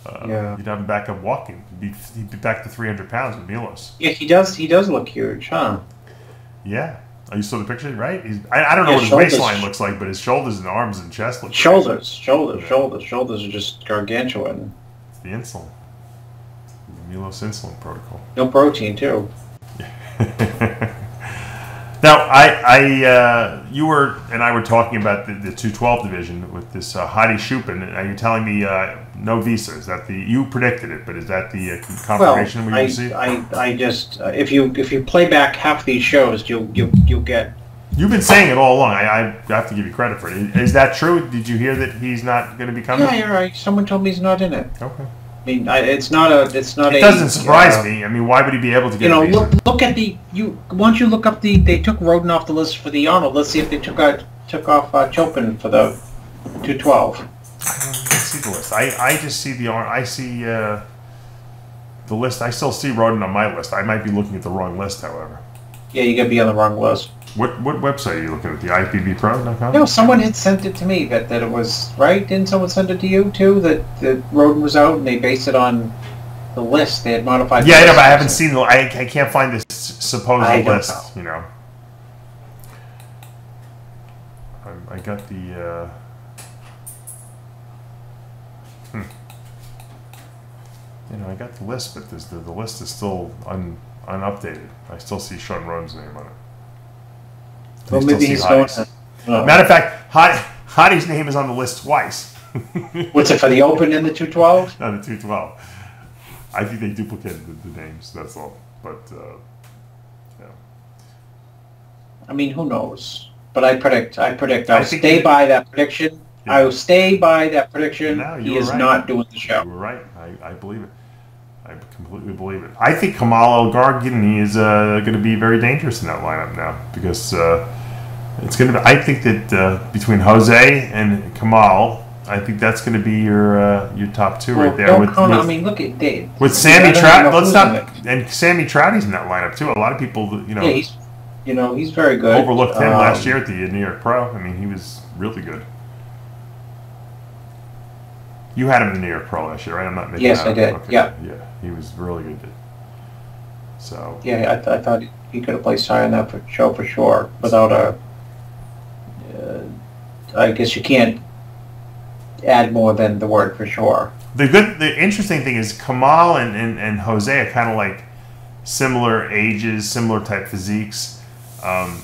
Uh, Yeah. You'd have him back up walking. He'd be, he'd be back to 300 pounds with Milos. Yeah, he does. He does look huge, huh? Yeah. Oh, you saw the picture, right? He's, I, I don't know Yeah, what his shoulders. waistline looks like, but his shoulders and arms and chest look great. Shoulders, shoulders, shoulders, shoulders are just gargantuan. It's the insulin. The Milos insulin protocol. No protein too. Now, I, I, uh, you were and I were talking about the, the 212 division with this uh, Hadi Choopan. and Are you telling me uh, no visa? Is that the you predicted it, but is that the uh, Well, confirmation we I, received? I, I just uh, if you if you play back half these shows, you'll you you'll get You've been saying it all along. I, I have to give you credit for it. Is that true? Did you hear that he's not going to be coming? yeah, you're right. Someone told me he's not in it. Okay. I mean, I, it's not a it's not It a. doesn't surprise uh, me. I mean, why would he be able to get You know, look look at the you. Once you look up the, they took Rhoden off the list for the Arnold. Let's see if they took out took off uh, Choopan for the 212. I don't even see the list. I, I just see the I see uh, the list. I still see Rhoden on my list. I might be looking at the wrong list, however. Yeah, you gotta be on the wrong list. What what website are you looking at? The IFBBPro.com? No, someone had sent it to me that, that it was right. Didn't someone send it to you too? That that Rhoden was out and they based it on the list. They had modified. the Yeah, I know, but I haven't seen the. I, I can't find this supposed I list. You know. I, I got the. Uh, You know, I got the list, but there's the, the list is still un, unupdated. I still see Shawn Rhoden's name on it. Well, maybe he's going. Uh, Matter of fact, Hadi, Hadi's name is on the list twice. what's it for the Open and the 212? Not the 212. I think they duplicated the, the names, that's all. But, uh, yeah. I mean, who knows? But I predict. I predict. I'll I stay by that prediction. Yeah. I will stay by that prediction. No, he is right. not doing the show. You were right. I, I believe it. I completely believe it. I think Kamal Elgargni is uh, going to be very dangerous in that lineup now because uh, it's going to. be I think that uh, between Jose and Kamal, I think that's going to be your uh, your top two Well, right there. With, with, I mean, look at Dave. with Samir Troudi, let's not. And Samir Troudi's in that lineup too. A lot of people, you know, Yeah, he's, you know, he's very good. overlooked him Um, last year at the New York Pro. I mean, he was really good. You had him in the New York Pro last year, right? I'm not making Yes, that I up. did. Okay. Yeah. yeah, he was really good. So Yeah, I, th- I thought he could have placed high on that for, show for sure without a. Uh, I guess you can't add more than the word for sure. the good, the interesting thing is Kamal and, and, and Jose are kind of like similar ages, similar type physiques. Um,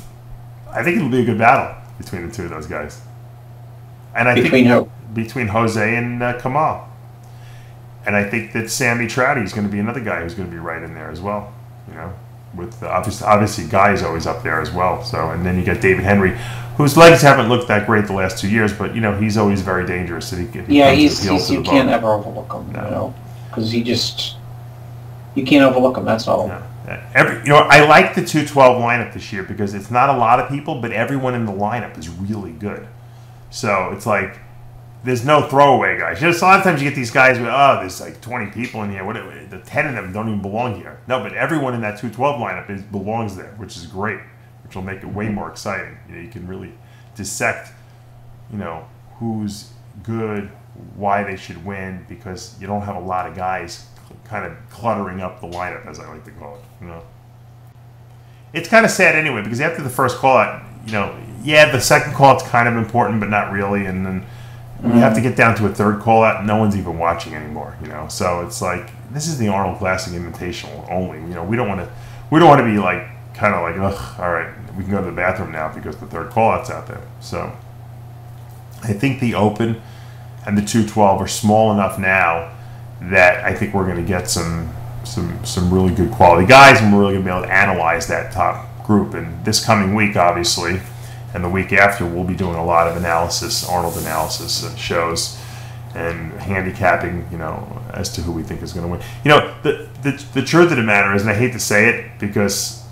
I think it'll be a good battle between the two of those guys. And I Between think who? Between Jose and uh, Kamal. And I think that Samir Troudi is going to be another guy who's going to be right in there as well. You know, with uh, obviously obviously Guy is always up there as well. So and then you got David Henry, whose legs haven't looked that great the last two years, but you know he's always very dangerous. He, he Yeah, he's, he's you can't bone. ever overlook him, No. you know, because he just you can't overlook him. That's all. Yeah. Every, you know, I like the 212 lineup this year because it's not a lot of people, but everyone in the lineup is really good. So it's like there's no throwaway guys. You know, so a lot of times you get these guys with oh, there's like 20 people in here. What the 10 of them don't even belong here. No, but everyone in that 212 lineup is belongs there, which is great. Which will make it way more exciting. You know, you can really dissect, you know, who's good, why they should win, because you don't have a lot of guys kind of cluttering up the lineup, as I like to call it. You know, it's kind of sad anyway because after the first call out, you know, yeah, the second call it's kind of important, but not really, and then you have to mm. get down to a third call out. No one's even watching anymore, you know. So it's like this is the Arnold Classic Invitational only. You know, we don't want to we don't want to be like kind of like ugh, all right, we can go to the bathroom now because the third call out's out there. So I think the Open and the 212 are small enough now that I think we're going to get some some some really good quality guys, and we're really going to be able to analyze that top group. And this coming week, obviously, and the week after, we'll be doing a lot of analysis, Arnold analysis shows, and handicapping, you know, as to who we think is going to win. You know, the, the the truth of the matter is, and I hate to say it because,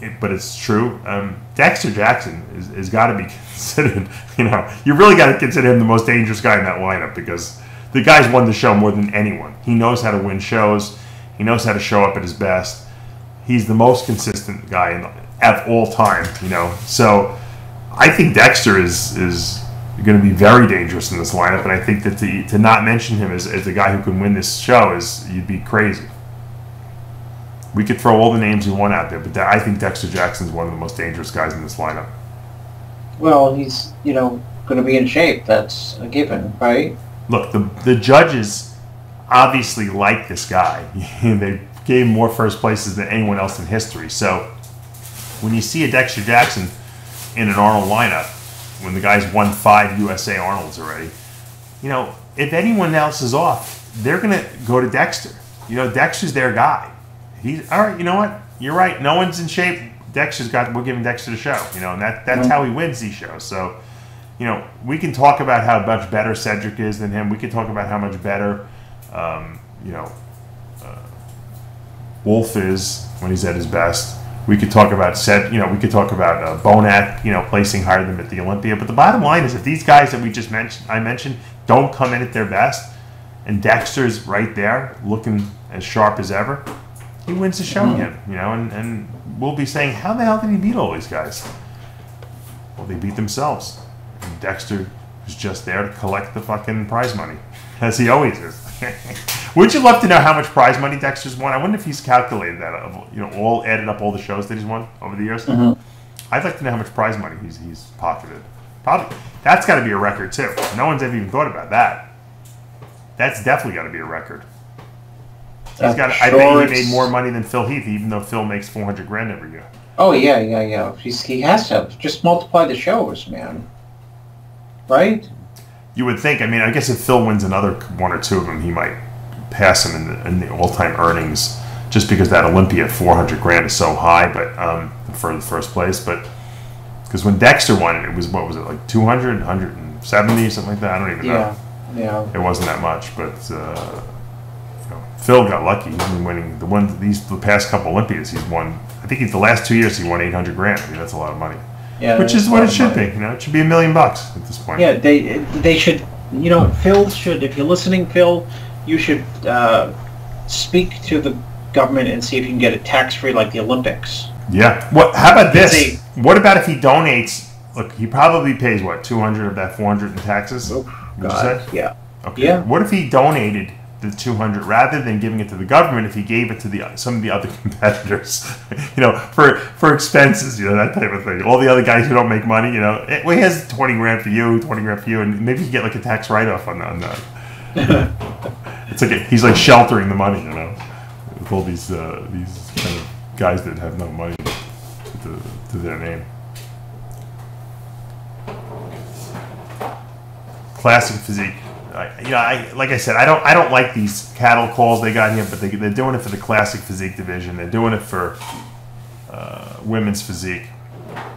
it, but it's true. Um, Dexter Jackson is, is got to be considered. You know, you really got to consider him the most dangerous guy in that lineup because the guy's won the show more than anyone. He knows how to win shows. He knows how to show up at his best. He's the most consistent guy in, of all time. You know, so I think Dexter is is going to be very dangerous in this lineup, and I think that to, to not mention him as, as the guy who can win this show is you'd be crazy. We could throw all the names you want out there, but I think Dexter Jackson's one of the most dangerous guys in this lineup. Well, he's you know going to be in shape. That's a given, right? Look, the the judges obviously like this guy. they gave him more first places than anyone else in history. So when you see a Dexter Jackson in an Arnold lineup, when the guy's won five USA Arnolds already, you know, if anyone else is off, they're gonna go to Dexter. You know, Dexter's their guy. He's all right. You know what? You're right. No one's in shape. Dexter's got. We're giving Dexter the show. You know, and that that's how he wins these shows. So, you know, we can talk about how much better Cedric is than him. We can talk about how much better, um, you know, uh, Wolf is when he's at his best. We could talk about Ced, you know, we could talk about uh, Bonac, you know, placing higher than at the Olympia. But the bottom line is, if these guys that we just mentioned, I mentioned, don't come in at their best, and Dexter's right there looking as sharp as ever, he wins the show again. You know, and, and we'll be saying, how the hell did he beat all these guys? Well, they beat themselves. And Dexter was just there to collect the fucking prize money, as he always is. Would you love to know how much prize money Dexter's won? I wonder if he's calculated that. of, You know, all added up all the shows that he's won over the years. Mm-hmm. I'd like to know how much prize money he's he's pocketed. Probably that's got to be a record too. No one's ever even thought about that. That's definitely got to be a record. He's got. I bet he made more money than Phil Heath, even though Phil makes four hundred grand every year. Oh yeah, yeah, yeah. He's, he has to just multiply the shows, man. Right? You would think. I mean, I guess if Phil wins another one or two of them, he might pass him in the, in the all-time earnings, just because that Olympia 400 grand is so high. But um, for the first place, but because when Dexter won it, it was what was it like 200, 170, something like that. I don't even know. Yeah, yeah. It wasn't that much, but uh, you know, Phil got lucky. He's been winning the one these the past couple Olympias. He's won. I think he's the last two years he won 800 grand. I mean, that's a lot of money. Yeah, Which is what it should money. be. You know, it should be a million bucks at this point. Yeah, they they should. You know, Phil should. If you're listening, Phil, you should uh, speak to the government and see if you can get it tax free like the Olympics. Yeah. What? How about this? What about if he donates? Look, he probably pays what 200 of that 400 in taxes. You say? Yeah. Okay. Yeah. What if he donated the 200 rather than giving it to the government? If he gave it to the some of the other competitors, you know, for for expenses, you know, that type of thing. All the other guys who don't make money, you know, eh, well, he has 20 grand for you, 20 grand for you, and maybe you get like a tax write off on, on that. it's like he's like sheltering the money, you know, with all these uh, these kind of guys that have no money to, to their name. Classic physique. I, you know, I like I said, I don't I don't like these cattle calls they got here, but they, they're doing it for the classic physique division. They're doing it for uh, women's physique,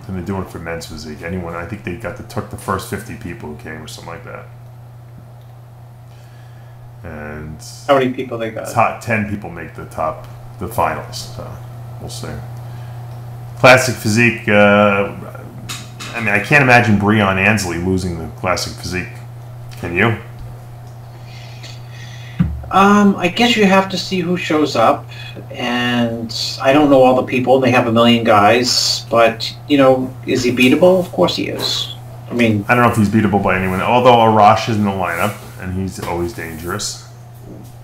and they're doing it for men's physique. Anyone, I think they got the took the first fifty people who came or something like that, and How many people they got? top 10 people make the top the finals so we'll see classic physique uh, i mean i can't imagine breon ansley losing the classic physique can you Um, I guess you have to see who shows up, and I don't know all the people. They have a million guys, but you know, is he beatable? Of course he is. I mean, i don't know if he's beatable by anyone although arash is in the lineup and he's always dangerous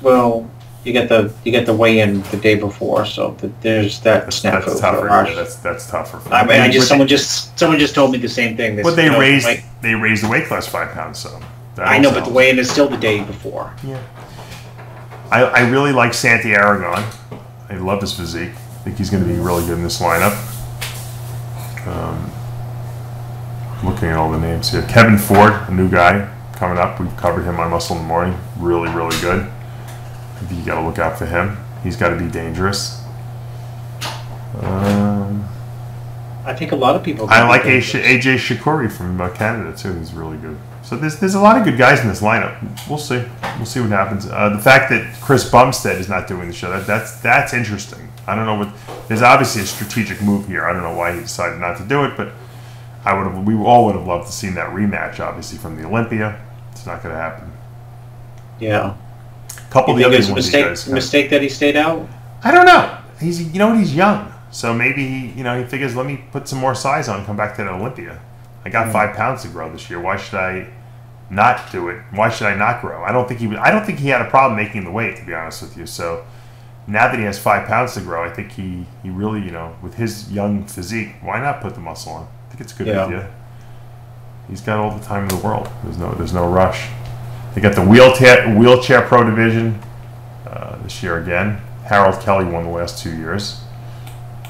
well, you get the you get the weigh in the day before, so th there's that That's, snafu that's tougher. Yeah, that's that's tougher. For I mean, I just someone just someone just told me the same thing. But they you know, raised like- they raised the weight class five pounds, so I know, but the weigh in is still the day before. Yeah. I, I really like Santi Aragon. I love his physique. I think he's going to be really good in this lineup. Um, looking at all the names here. Kevin Ford, a new guy coming up. We've covered him on Muscle in the Morning. Really, really good. I think you got to look out for him. He's got to be dangerous. Um, I think a lot of people. I like AJ, AJ Shakuri from uh, Canada too. He's really good. So there's there's a lot of good guys in this lineup. We'll see. We'll see what happens. Uh, the fact that Chris Bumstead is not doing the show that, that's that's interesting. I don't know what. There's obviously a strategic move here. I don't know why he decided not to do it, but I would have. We all would have loved to seen that rematch. Obviously from the Olympia. It's not going to happen. Yeah. A couple You of the other ones mistake, guys. mistake that he stayed out? I don't know. He's you know what he's young, so maybe he you know he figures let me put some more size on, come back to the Olympia. I got hmm. five pounds to grow this year. Why should I not do it? Why should I not grow? I don't think he I don't think he had a problem making the weight to be honest with you. So now that he has five pounds to grow, I think he he really you know with his young physique, why not put the muscle on? I think it's a good Yeah. idea. He's got all the time in the world. There's no there's no rush. They got the wheelchair wheelchair pro division uh, this year again. Harold Kelley won the last two years.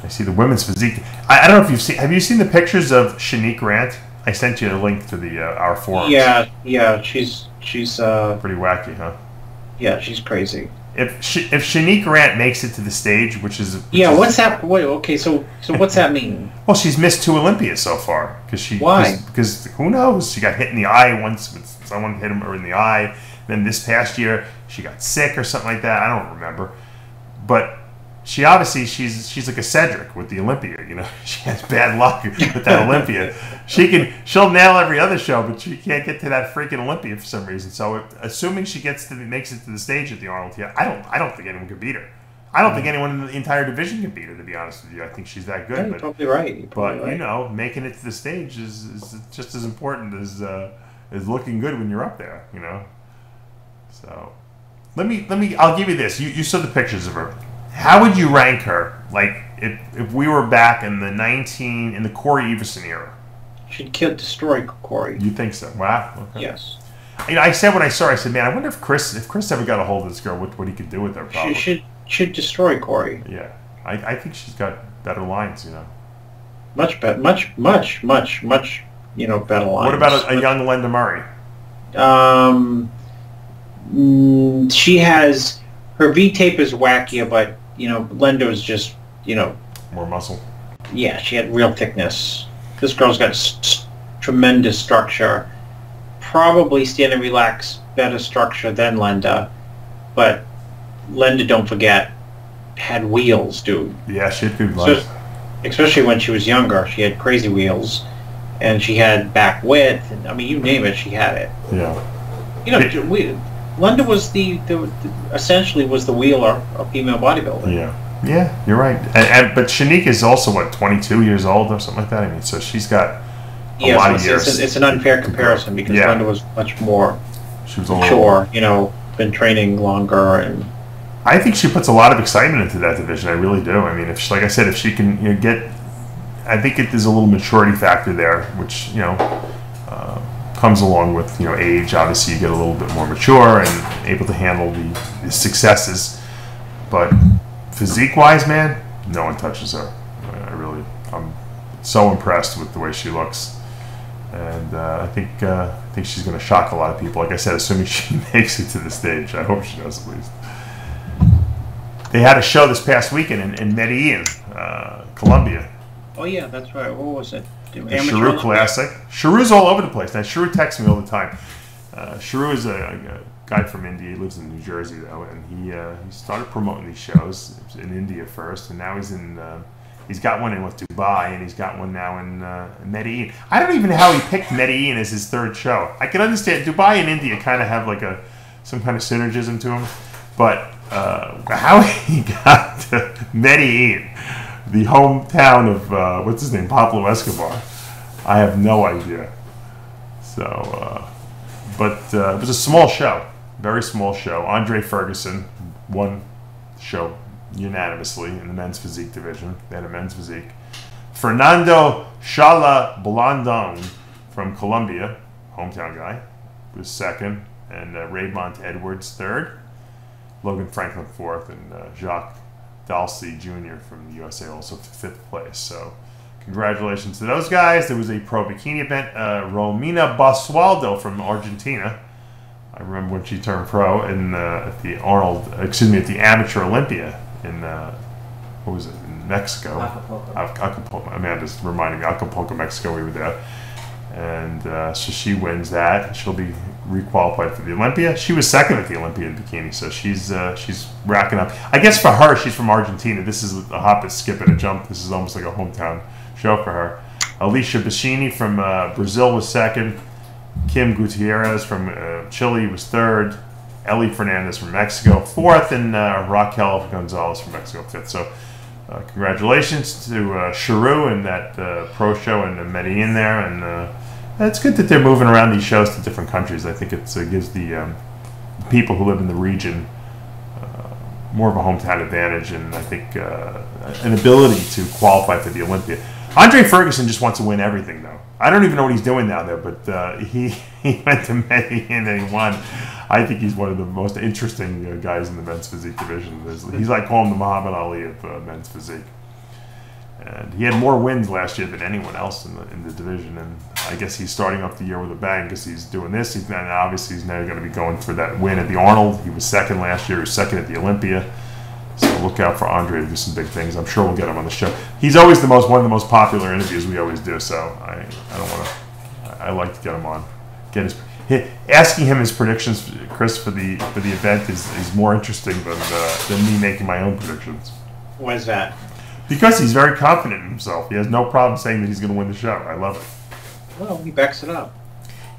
I see the women's physique. I, I don't know if you've seen. Have you seen the pictures of Shanique Grant? I sent you a link to the uh, our forums. Yeah, yeah. She's she's uh Pretty wacky, huh? yeah she's crazy. If Sh- if Shanique Grant makes it to the stage, which is which Yeah, is- what's that? Wait, okay, so so what's that mean? well, she's missed two Olympias so far because she Why? Because who knows? She got hit in the eye once. With someone hit her in the eye. Then this past year she got sick or something like that. I don't remember, but she obviously she's she's like a Cedric with the Olympia. You know, she has bad luck with that Olympia. She can she'll nail every other show, but she can't get to that freaking Olympia for some reason. So, assuming she gets to the, makes it to the stage at the Arnold, yeah, I don't I don't think anyone can beat her. I don't think anyone in the entire division can beat her. To be honest with you, I think she's that good. Yeah, you're but probably right. You're but probably you know, making it to the stage is, is just as important as uh, as looking good when you're up there. You know. So, let me let me. I'll give you this. You you saw the pictures of her. How would you rank her? Like if if we were back in the nineteen in the Cory Everson era. She'd kill, destroy Cory. You think so? Wow. Okay. Yes. You know, I said when I saw her, I said, man, I wonder if Chris if Chris ever got a hold of this girl, what what he could do with her. She should should destroy Cory. Yeah. I, I think she's got better lines. You know. Much better. Much much much much. You know, better lines. What about a, a young Lenda Murray? Um, mm, she has her V tape is wackier, but you know, Lenda was just you know, More muscle. yeah, she had real thickness. This girl's got tremendous structure. Probably stand and relax better structure than Lenda, but Lenda, don't forget, had wheels, dude. Yeah, she had good So, especially when she was younger, she had crazy wheels, and she had back width. And, I mean, you name it, she had it. Yeah. You know, we, Lenda was the, the, the essentially was the wheeler of female bodybuilding. Yeah. Yeah, you're right. And, and but Shanique is also what 22 years old or something like that. I mean, so she's got a Yeah, lot so of it's, years. it's, it's an unfair comparison because Yeah. Lenda was much more she was a little. mature. You know, been training longer, and I think she puts a lot of excitement into that division. I really do. I mean, if she, like I said, if she can you know, get, I think it, there's a little maturity factor there, which you know uh, comes along with you know age. Obviously, you get a little bit more mature and able to handle the, the successes. But physique-wise, man, no one touches her. I really, I'm so impressed with the way she looks, and uh, I think uh, I think she's going to shock a lot of people. Like I said, assuming she makes it to the stage, I hope she does at least. They had a show this past weekend in, in Medellin, uh, Colombia. oh yeah, that's right. What was it? The Sheru Classic. Sheru's all over the place. Now, Sheru texts me all the time. Uh, Sheru is a, a guy from India. He lives in New Jersey, though, and he uh, he started promoting these shows in India first, and now he's in. Uh, he's got one in with Dubai, and he's got one now in uh, Medellin. I don't even know how he picked Medellin as his third show. I can understand Dubai and India kind of have like a some kind of synergism to them, but uh, how he got to Medellin, the hometown of uh, what's his name, Pablo Escobar, I have no idea. So, uh, but uh, it was a small show, very small show. Andre Ferguson, won the show unanimously in the men's physique division. They had a men's physique. Fernando Shala Blandon from Colombia, hometown guy, was second, and uh, Raymond Edwards third. Logan Franklin fourth, and uh, Jacques Dalsey Jr. from the USA also fifth place. So, congratulations to those guys. There was a pro bikini event. Uh, Romina Basualdo from Argentina. I remember when she turned pro in uh, at the Arnold, excuse me, at the Amateur Olympia in uh, what was it in Mexico? Acapulco. Ac- Acapulco. Amanda's reminding me Acapulco, Mexico. We were there, and uh, so she wins that. She'll be requalified for the Olympia. She was second at the Olympia in bikini, so she's uh, she's racking up. I guess for her, she's from Argentina. This is a hop, a skip, and a jump. This is almost like a hometown show for her. Alicia Bacchini from uh, Brazil was second. Kim Gutierrez from uh, Chile was third. Ellie Fernandez from Mexico fourth, and uh, Raquel Gonzalez from Mexico fifth. So, uh, congratulations to uh, and that uh, pro show and in Medellin there, and it's good that they're moving around these shows to different countries. I think it's, it gives the um, people who live in the region uh, more of a hometown advantage, and I think uh, an ability to qualify for the Olympia. Andre Ferguson just wants to win everything, though. I don't even know what he's doing now there, but uh, he he went to Medellin and he won. I think he's one of the most interesting uh, guys in the men's physique division. He's like calling the Muhammad Ali of men's physique. And he had more wins last year than anyone else in the in the division. And I guess he's starting off the year with a bang because he's doing this. He's now obviously he's now going to be going for that win at the Arnold. He was second last year. He was second at the Olympia. So look out for Andre to do some big things. I'm sure we'll get him on the show. He's always the most one of the most popular interviews we always do. So I I don't want to. I like to get him on. Get his hi- asking him his predictions, Chris, for the for the event is, is more interesting than uh, than me making my own predictions. Why is that? Because he's very confident in himself. He has no problem saying that he's going to win the show. I love it. Well, he backs it up.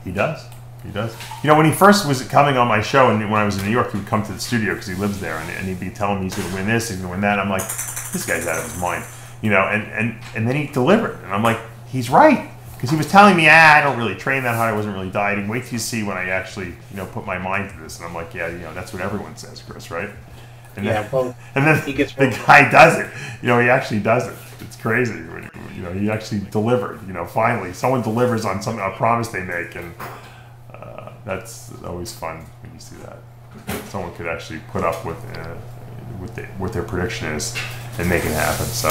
He does. He does. You know, when he first was coming on my show, and when I was in New York, he would come to the studio because he lives there, and, and he'd be telling me he's going to win this, he's going to win that. I'm like, this guy's out of his mind. You know, and, and, and then he delivered. And I'm like, he's right. Because he was telling me, ah, I don't really train that hard. I wasn't really dieting. Wait till you see when I actually, you know, put my mind to this. And I'm like, yeah, you know, that's what everyone says, Chris, right? And Yeah, then, well, and then he gets the guy does it. You know, he actually does it. It's crazy. You know, he actually delivered. You know, finally, someone delivers on some a promise they make, and uh, that's always fun when you see that. Someone could actually put up with uh, what, they, what their prediction is and make it happen. So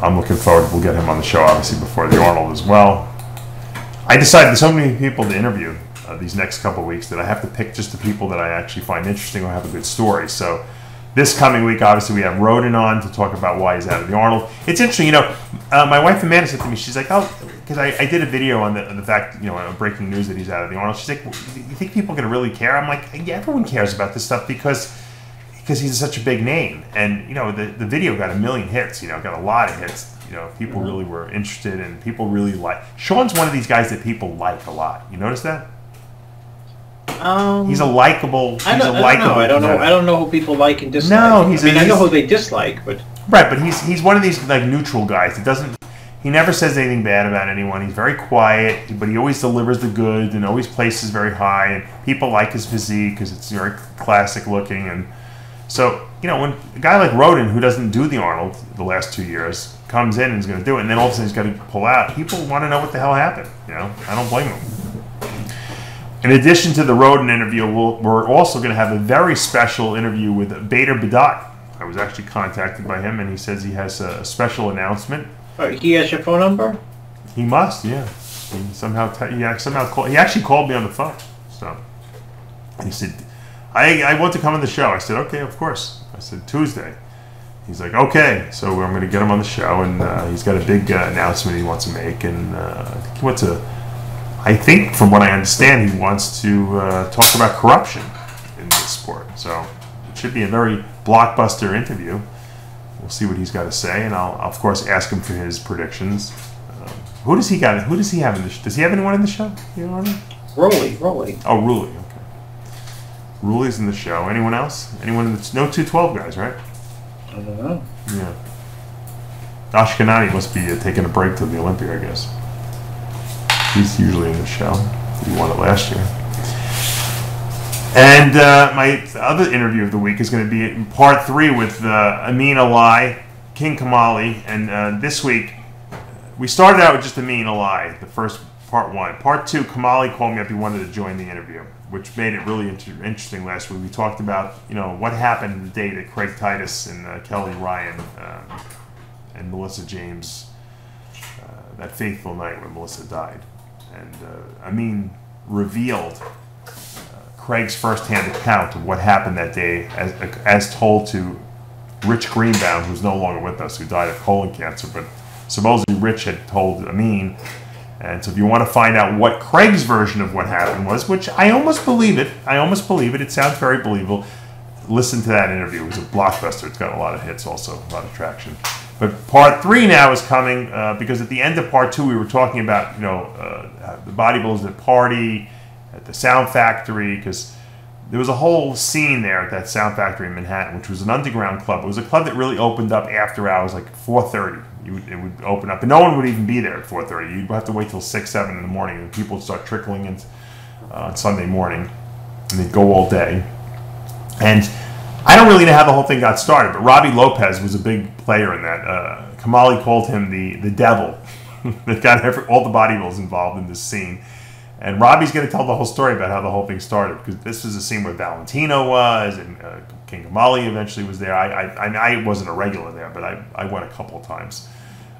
I'm looking forward. We'll get him on the show, obviously, before the Arnold as well. I decided there's so many people to interview uh, these next couple weeks that I have to pick just the people that I actually find interesting or have a good story. So this coming week, obviously, we have Rhoden on to talk about why he's out of the Arnold. It's interesting, you know. Uh, my wife Amanda said to me, she's like, "Oh, because I, I did a video on the, on the fact, you know, breaking news that he's out of the Arnold." She's like, "You think people are going to really care?" I'm like, "Yeah, everyone cares about this stuff because." Because he's such a big name, and you know the, the video got a million hits. You know, got a lot of hits. You know, people really were interested, and people really like. Shawn's one of these guys that people like a lot. You notice that? Um, He's a likable. He's I don't, a I don't likable. know. I don't know. I don't know who people like and dislike. No, he's I mean, a- I know who they dislike, but Right, but he's he's one of these like neutral guys. He doesn't. He never says anything bad about anyone. He's very quiet, but he always delivers the goods and always places very high. And people like his physique because it's very classic looking. And so you know, when a guy like Rhoden, who doesn't do the Arnold the last two years, comes in and is going to do it, and then all of a sudden he's got to pull out. People want to know what the hell happened. You know, I don't blame them. In addition to the Rhoden interview, we'll, we're also going to have a very special interview with Bader Boodai. I was actually contacted by him, and he says he has a special announcement. uh, he has your phone number. He must, yeah. He somehow, te- he somehow called. He actually called me on the phone. So he said, "I I want to come on the show." I said, "Okay, of course." I said Tuesday. He's like, "Okay." So I'm going to get him on the show, and uh, he's got a big uh, announcement he wants to make, and uh, I think he wants to. I think, from what I understand, he wants to uh, talk about corruption in this sport. So it should be a very blockbuster interview. We'll see what he's got to say, and I'll, of course ask him for his predictions. Um, who does he got? Who does he have in the? Sh- does he have anyone in the show? You know, Roelly. Oh, Roelly. Okay. Roelly's in the show. Anyone else? Anyone? In the, no two twelve guys, right? I don't know. Yeah. Ashkanani must be uh, taking a break to the Olympia, I guess. He's usually in the show. He won it last year. And uh, my other interview of the week is going to be in part three with uh, Amin Alai, King Kamali. And uh, this week, we started out with just Amin Alai, the first part one. Part two, Kamali called me up. He wanted to join the interview, which made it really inter- interesting last week. We talked about, you know, what happened the day that Craig Titus and uh, Kelly Ryan um, and Melissa James, uh, that fateful night when Melissa died. And uh, Amin revealed Craig's firsthand account of what happened that day, as, as told to Rich Greenbaum, who's no longer with us, who died of colon cancer. But supposedly Rich had told Amin. And so if you want to find out what Craig's version of what happened was, which I almost believe it, I almost believe it, it sounds very believable. Listen to that interview. It was a blockbuster. It's got a lot of hits also, a lot of traction. But part three now is coming uh, because at the end of part two, we were talking about, you know, uh, the bodybuilders at party, at the Sound Factory because there was a whole scene there at that Sound Factory in Manhattan, which was an underground club. It was a club that really opened up after hours, like 4:30. It would open up, and no one would even be there at 4:30. You'd have to wait till six, seven in the morning, and people would start trickling in uh, on Sunday morning, and they'd go all day. And I don't really know how the whole thing got started, but Robbie Lopez was a big player in that. Uh, Kamali called him the the devil that got every, all the bodybuilders involved in this scene and Robbie's going to tell the whole story about how the whole thing started because this is a scene where Valentino was and uh, King Kamali eventually was there. I, I, I wasn't a regular there, but I, I went a couple of times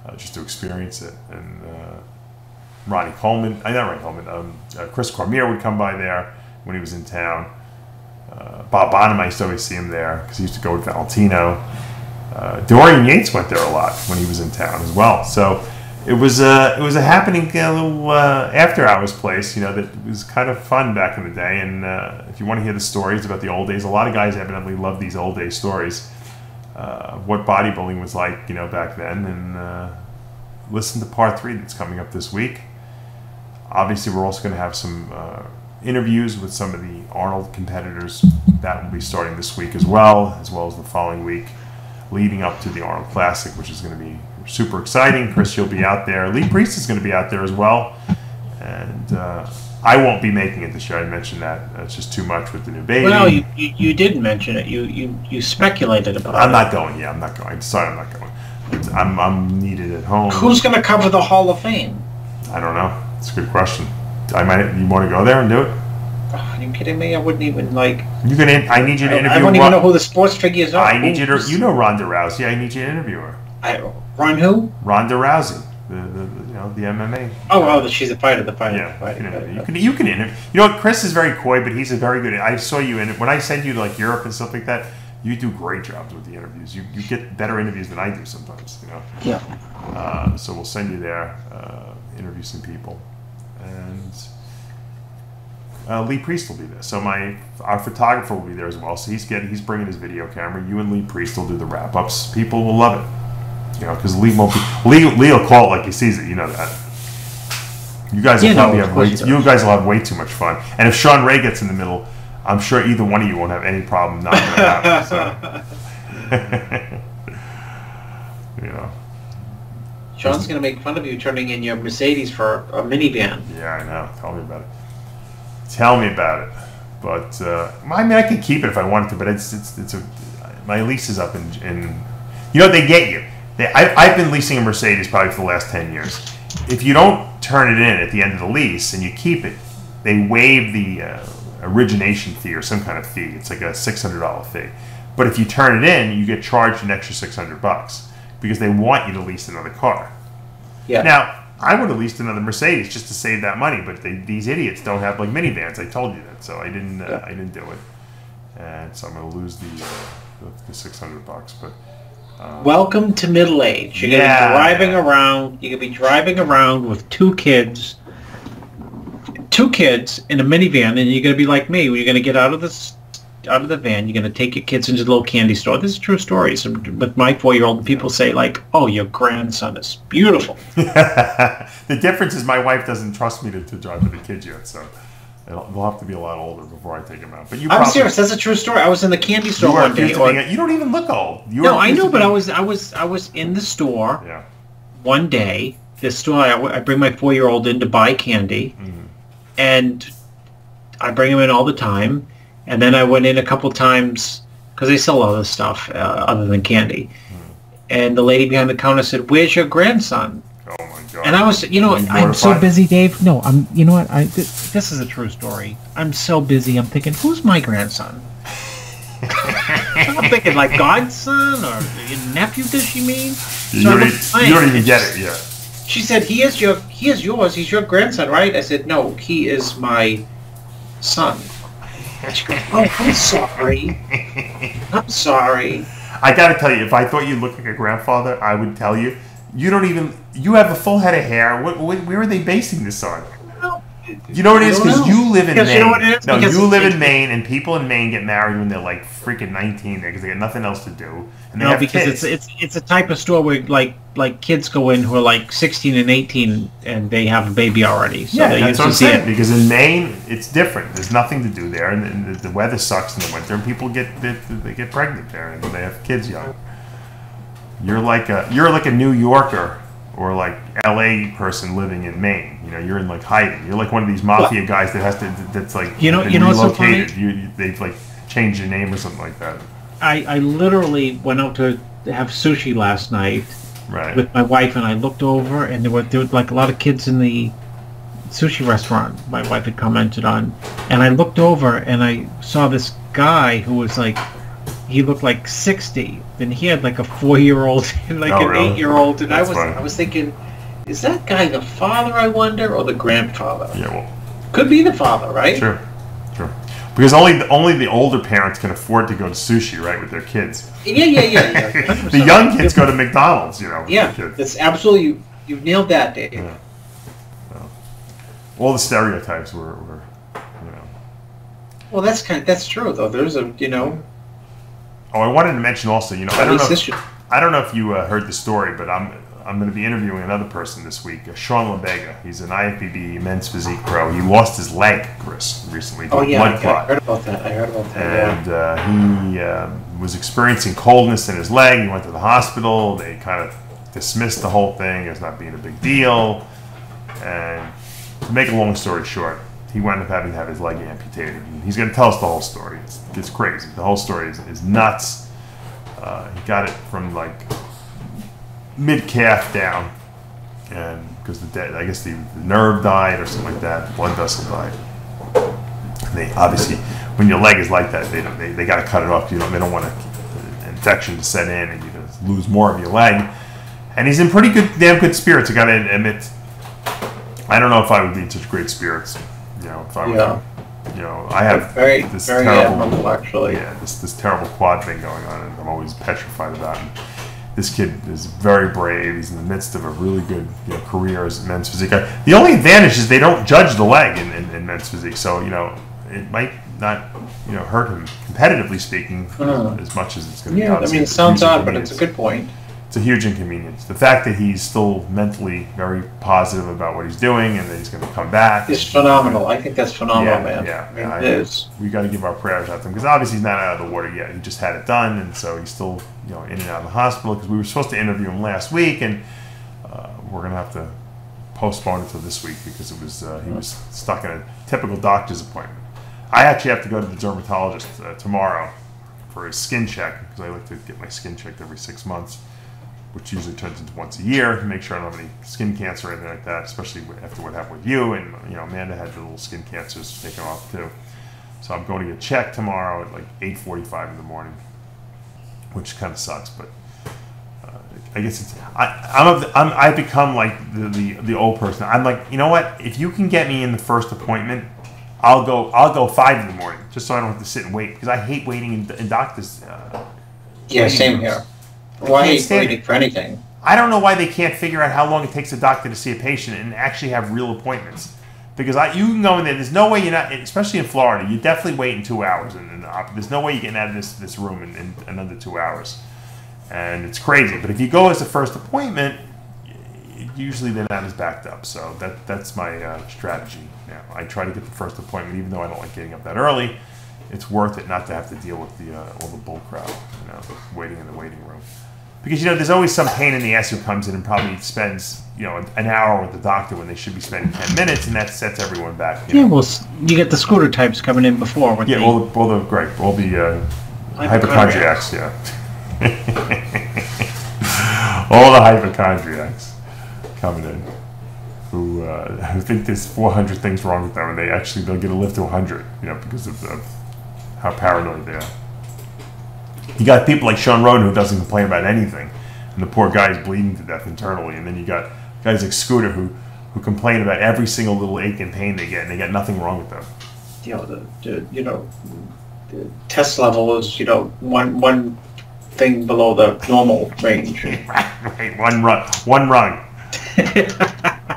uh, just to experience it. And uh, Ronnie Coleman, I uh, not Ronnie Coleman, um, uh, Chris Cormier would come by there when he was in town. Uh, Bob Bonham, I used to always see him there because he used to go with Valentino. Dorian Yates went there a lot when he was in town as well. So it was a it was a happening uh, uh, after hours place. You know that was kind of fun back in the day. And uh, if you want to hear the stories about the old days, a lot of guys evidently love these old day stories. Uh, what bodybuilding was like, you know, back then. And uh, listen to part three that's coming up this week. Obviously, we're also going to have some uh, interviews with some of the Arnold competitors that will be starting this week as well, as well as the following week, leading up to the Arnold Classic, which is going to be super exciting. Chris, you'll be out there. Lee Priest is going to be out there as well. And uh, I won't be making it this year. I mentioned that. It's just too much with the new baby. Well, you, you, you did mention it. You, you, you speculated about I'm it. not going. Yeah, I'm not going. Decided I'm not going. I'm, I'm needed at home. Who's going to cover the Hall of Fame? I don't know. It's a good question. I might. You want to go there and do it? Oh, are you kidding me? I wouldn't even like. You can. In, I need you to I, interview. I don't even Ron- know who the sports figures are. I need you to. You know Ronda Rousey. I need you to interview her. I, Ron who? Ronda Rousey, the, the, the you know the MMA. Oh, oh, she's a fighter. The fighter. Yeah, the fighter. you, can you can you can interview. You know what? Chris is very coy, but he's a very good. I saw you in when I send you to like Europe and stuff like that. You do great jobs with the interviews. You, you get better interviews than I do sometimes. You know. Yeah. Uh, so we'll send you there, uh, interview some people, and uh, Lee Priest will be there. So my our photographer will be there as well. So he's getting he's bringing his video camera. You and Lee Priest will do the wrap ups. People will love it, you know, because Lee won't be Lee. Lee will call it like he sees it. You know that. You guys will Yeah, probably of have way, you guys will have way too much fun. And if Shawn Ray gets in the middle, I'm sure either one of you won't have any problem knocking it out. So. you know. Shawn's going to make fun of you turning in your Mercedes for a minivan. Yeah, I know. Tell me about it. Tell me about it. But uh, I mean, I could keep it if I wanted to, but it's it's, it's a my lease is up in, in you know they get you. They, I, I've been leasing a Mercedes probably for the last ten years. If you don't turn it in at the end of the lease and you keep it, they waive the uh, origination fee or some kind of fee. It's like a six hundred dollar fee. But if you turn it in, you get charged an extra six hundred bucks because they want you to lease another car. Yeah. Now, I would have leased another Mercedes just to save that money, but they, these idiots don't have like minivans. I told you that, so I didn't. Uh, I didn't do it, and so I'm going to lose the, uh, the the six hundred bucks. But Welcome to middle age. You're Yeah. gonna be driving around. You're gonna be driving around with two kids, two kids in a minivan, and you're gonna be like me. You're gonna get out of this, out of the van. You're gonna take your kids into the little candy store. This is true story. So with my four-year-old, people say like, "Oh, your grandson is beautiful." the difference is my wife doesn't trust me to, to drive with the kids yet, so they'll, have to be a lot older before I take them out. But you I'm probably, serious. That's a true story. I was in the candy store You, one day. or- being- you don't even look old. You no, I know, but I was, I was, I was in the store. Yeah. one day, this store, I, I bring my four-year-old in to buy candy, Mm-hmm. and I bring him in all the time, And then I went in a couple times because they sell other stuff uh, other than candy. And the lady behind the counter said, "Where's your grandson?" Oh my god. And I was, you know, you I'm so busy, Dave. No, I'm. You know what? I th- this is a true story. I'm so busy. I'm thinking, who's my grandson? I'm thinking like godson or nephew. Does she mean? So I don't looked even, fine. you don't even get it yet. She said, "He is your. He is yours. He's your grandson, right?" I said, "No, he is my son." She goes, "Oh, I'm sorry. I'm sorry." I gotta tell you, if I thought you looked like a grandfather, I would tell you. You don't even. You have a full head of hair. What, what, where are they basing this on? Well, You know what it is? Because you live in Because Maine. you know what it is? No, Because you live in Maine, and people in Maine get married when they're like freaking 19 there because they got nothing else to do. And they No, have because kids. it's it's it's a type of store where like like kids go in who are like 16 and 18 and they have a baby already. So yeah, they that's what I'm saying. it. Because in Maine, it's different. There's nothing to do there, and, and the, the weather sucks in the winter, and people get they, they get pregnant there, and they have kids young. You're like a you're like a New Yorker or like L.A. person living in Maine. You know, you're in like hiding. You're like one of these mafia guys that has to that's like You know- you know what's so you they've like changed your name or something like that. I I literally went out to have sushi last night Right. with my wife and I looked over and there were there were like a lot of kids in the sushi restaurant my wife had commented on and I looked over and I saw this guy who was like he looked like 60 and he had like a four year old and like Oh, an really? eight year old and That's I was funny. I was thinking is that guy the father I wonder or the grandfather yeah. Well. could be the father right Sure, sure. Because only the, only the older parents can afford to go to sushi, right, with their kids. yeah yeah yeah, yeah. the young kids go to McDonald's, you know. yeah that's absolutely you you nailed that Dave Yeah. all the stereotypes were, were you know. well that's kind of, that's true though there's a you know Oh, I wanted to mention also, you know, I don't know, should I don't know if you uh, heard the story, but I'm I'm going to be interviewing another person this week, uh, Sean LeBega. He's an IFBB men's physique pro. He lost his leg, Chris, recently. Oh yeah, blood I, I clot. heard about that. I heard about that. yeah. and uh, he um, was experiencing coldness in his leg. He went to the hospital. They kind of dismissed the whole thing as not being a big deal. And to make a long story short, he wound up having to have his leg amputated. And he's going to tell us the whole story. It's, it's crazy. The whole story is, is nuts. Uh, he got it from like mid calf down, and because the I guess the, the nerve died or something like that, the blood vessel died. And they obviously, when your leg is like that, they don't, they, they got to cut it off. You know, they don't want an infection to set in and you lose more of your leg. And he's in pretty good, damn good spirits. I got to admit. I don't know if I would be in such great spirits. You know, if I Yeah. you know, I have very, this very terrible, admirable, actually. yeah, this this terrible quad thing going on, and I'm always petrified about it. This kid is very brave. He's in the midst of a really good you know, career as a men's physique. The only advantage is they don't judge the leg in, in, in men's physique, so you know it might not you know hurt him competitively speaking Mhm. as much as it's going to. Yeah, I mean, it sounds odd, but it's a good point. It's a huge inconvenience. The fact that he's still mentally very positive about what he's doing and that he's going to come back. It's phenomenal. I think that's phenomenal, Yeah, man. yeah, I mean, it is. we got to give our prayers out to him because obviously he's not out of the water yet. He just had it done, and so he's still you know in and out of the hospital because we were supposed to interview him last week, and uh, we're gonna have to postpone it till this week because it was uh, he was stuck in a typical doctor's appointment. I actually have to go to the dermatologist uh, tomorrow for a skin check because I like to get my skin checked every six months, which usually turns into once a year to make sure I don't have any skin cancer or anything like that. Especially after what happened with you and you know Amanda had the little skin cancers taken off too. So I'm going to get checked tomorrow at like 8:45 in the morning, which kind of sucks, but uh, I guess it's I, I'm, the, I'm I've become like the, the the old person. I'm like you know what? If you can get me in the first appointment, I'll go I'll go five in the morning just so I don't have to sit and wait because I hate waiting in, in doctors. Uh, Yeah, same here. Why can't stand waiting for anything? I don't know why they can't figure out how long it takes a doctor to see a patient and actually have real appointments. Because I, you can go in there. There's no way you're not, especially in Florida. you're definitely wait in two hours, and, and uh, there's no way you're getting out of this this room in, in, under two hours. And it's crazy. But if you go as a first appointment, usually they're not as backed up. So that that's my uh, strategy. Now I try to get the first appointment, even though I don't like getting up that early. It's worth it not to have to deal with the uh, all the bull crowd, you know, waiting in the waiting room. Because you know there's always some pain in the ass who comes in and probably spends you know an hour with the doctor when they should be spending ten minutes, and that sets everyone back. You Yeah, know? well, you get the scooter types coming in before with Yeah, the all the, all the great, all the uh, Hypochondriacs. hypochondriacs, yeah. all the hypochondriacs coming in who uh, who think there's 400 things wrong with them, and they actually they'll get a lift to 100, you know, because of, of how paranoid they are. You got people like Shawn Rhoden who doesn't complain about anything, and the poor guy is bleeding to death internally, and then you got guys like Scooter who who complain about every single little ache and pain they get, and they got nothing wrong with them. you know the, the you know the test level is you know one one thing below the normal range. Right, one rung, one rung.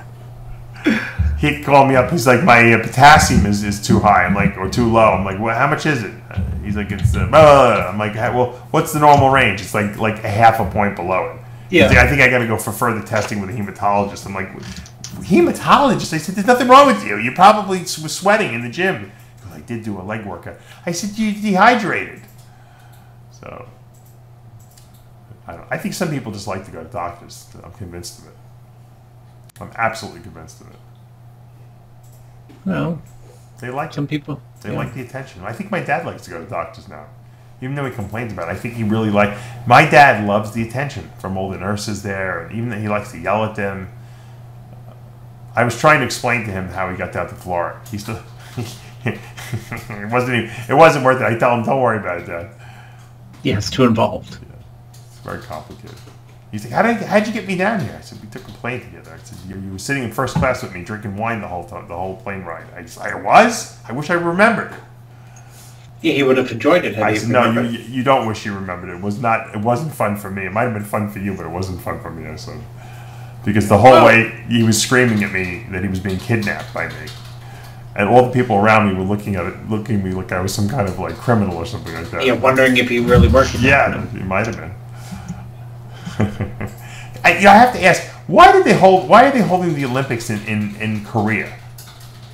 He called me up. He's like, my uh, potassium is, is too high. I'm like, or too low. I'm like, well, how much is it? Uh, He's like, it's. Uh, blah, blah, blah. I'm like, "Ha- well, what's the normal range? It's like like a half a point below it. Yeah. like, I think I got to go for further testing with a hematologist. I'm like, hematologist? I said, there's nothing wrong with you. You probably were sweating in the gym. I did do a leg workout. I said, you dehydrated. So. I, don't, I think some people just like to go to doctors. I'm convinced of it. I'm absolutely convinced of it. Well, They like some it. people. They yeah. like the attention. I think my dad likes to go to doctors now, even though he complains about it. I think he really like. My dad loves the attention from all the nurses there, and even that he likes to yell at them. I was trying to explain to him how he got down to Florida. He still. it wasn't even. It wasn't worth it. I tell him, "Don't worry about it, Dad." Yeah, it's too involved. Yeah. It's very complicated. He's like, How did how'd you get me down here? I said, We took a plane together. I said, You, you were sitting in first class with me, drinking wine the whole time, the whole plane ride. I, just, I was. I wish I remembered. Yeah, he would have enjoyed it had I said, No, you, you don't wish you remembered it. Was not. It wasn't fun for me. It might have been fun for you, but it wasn't fun for me. I said, because the whole Well- way he was screaming at me that he was being kidnapped by me, and all the people around me were looking at it, looking at me like I was some kind of like criminal or something like that. Yeah, wondering if he really worked. Yeah, it might have been. I, you know, I have to ask, why did they hold? Why are they holding the Olympics in, in, in Korea,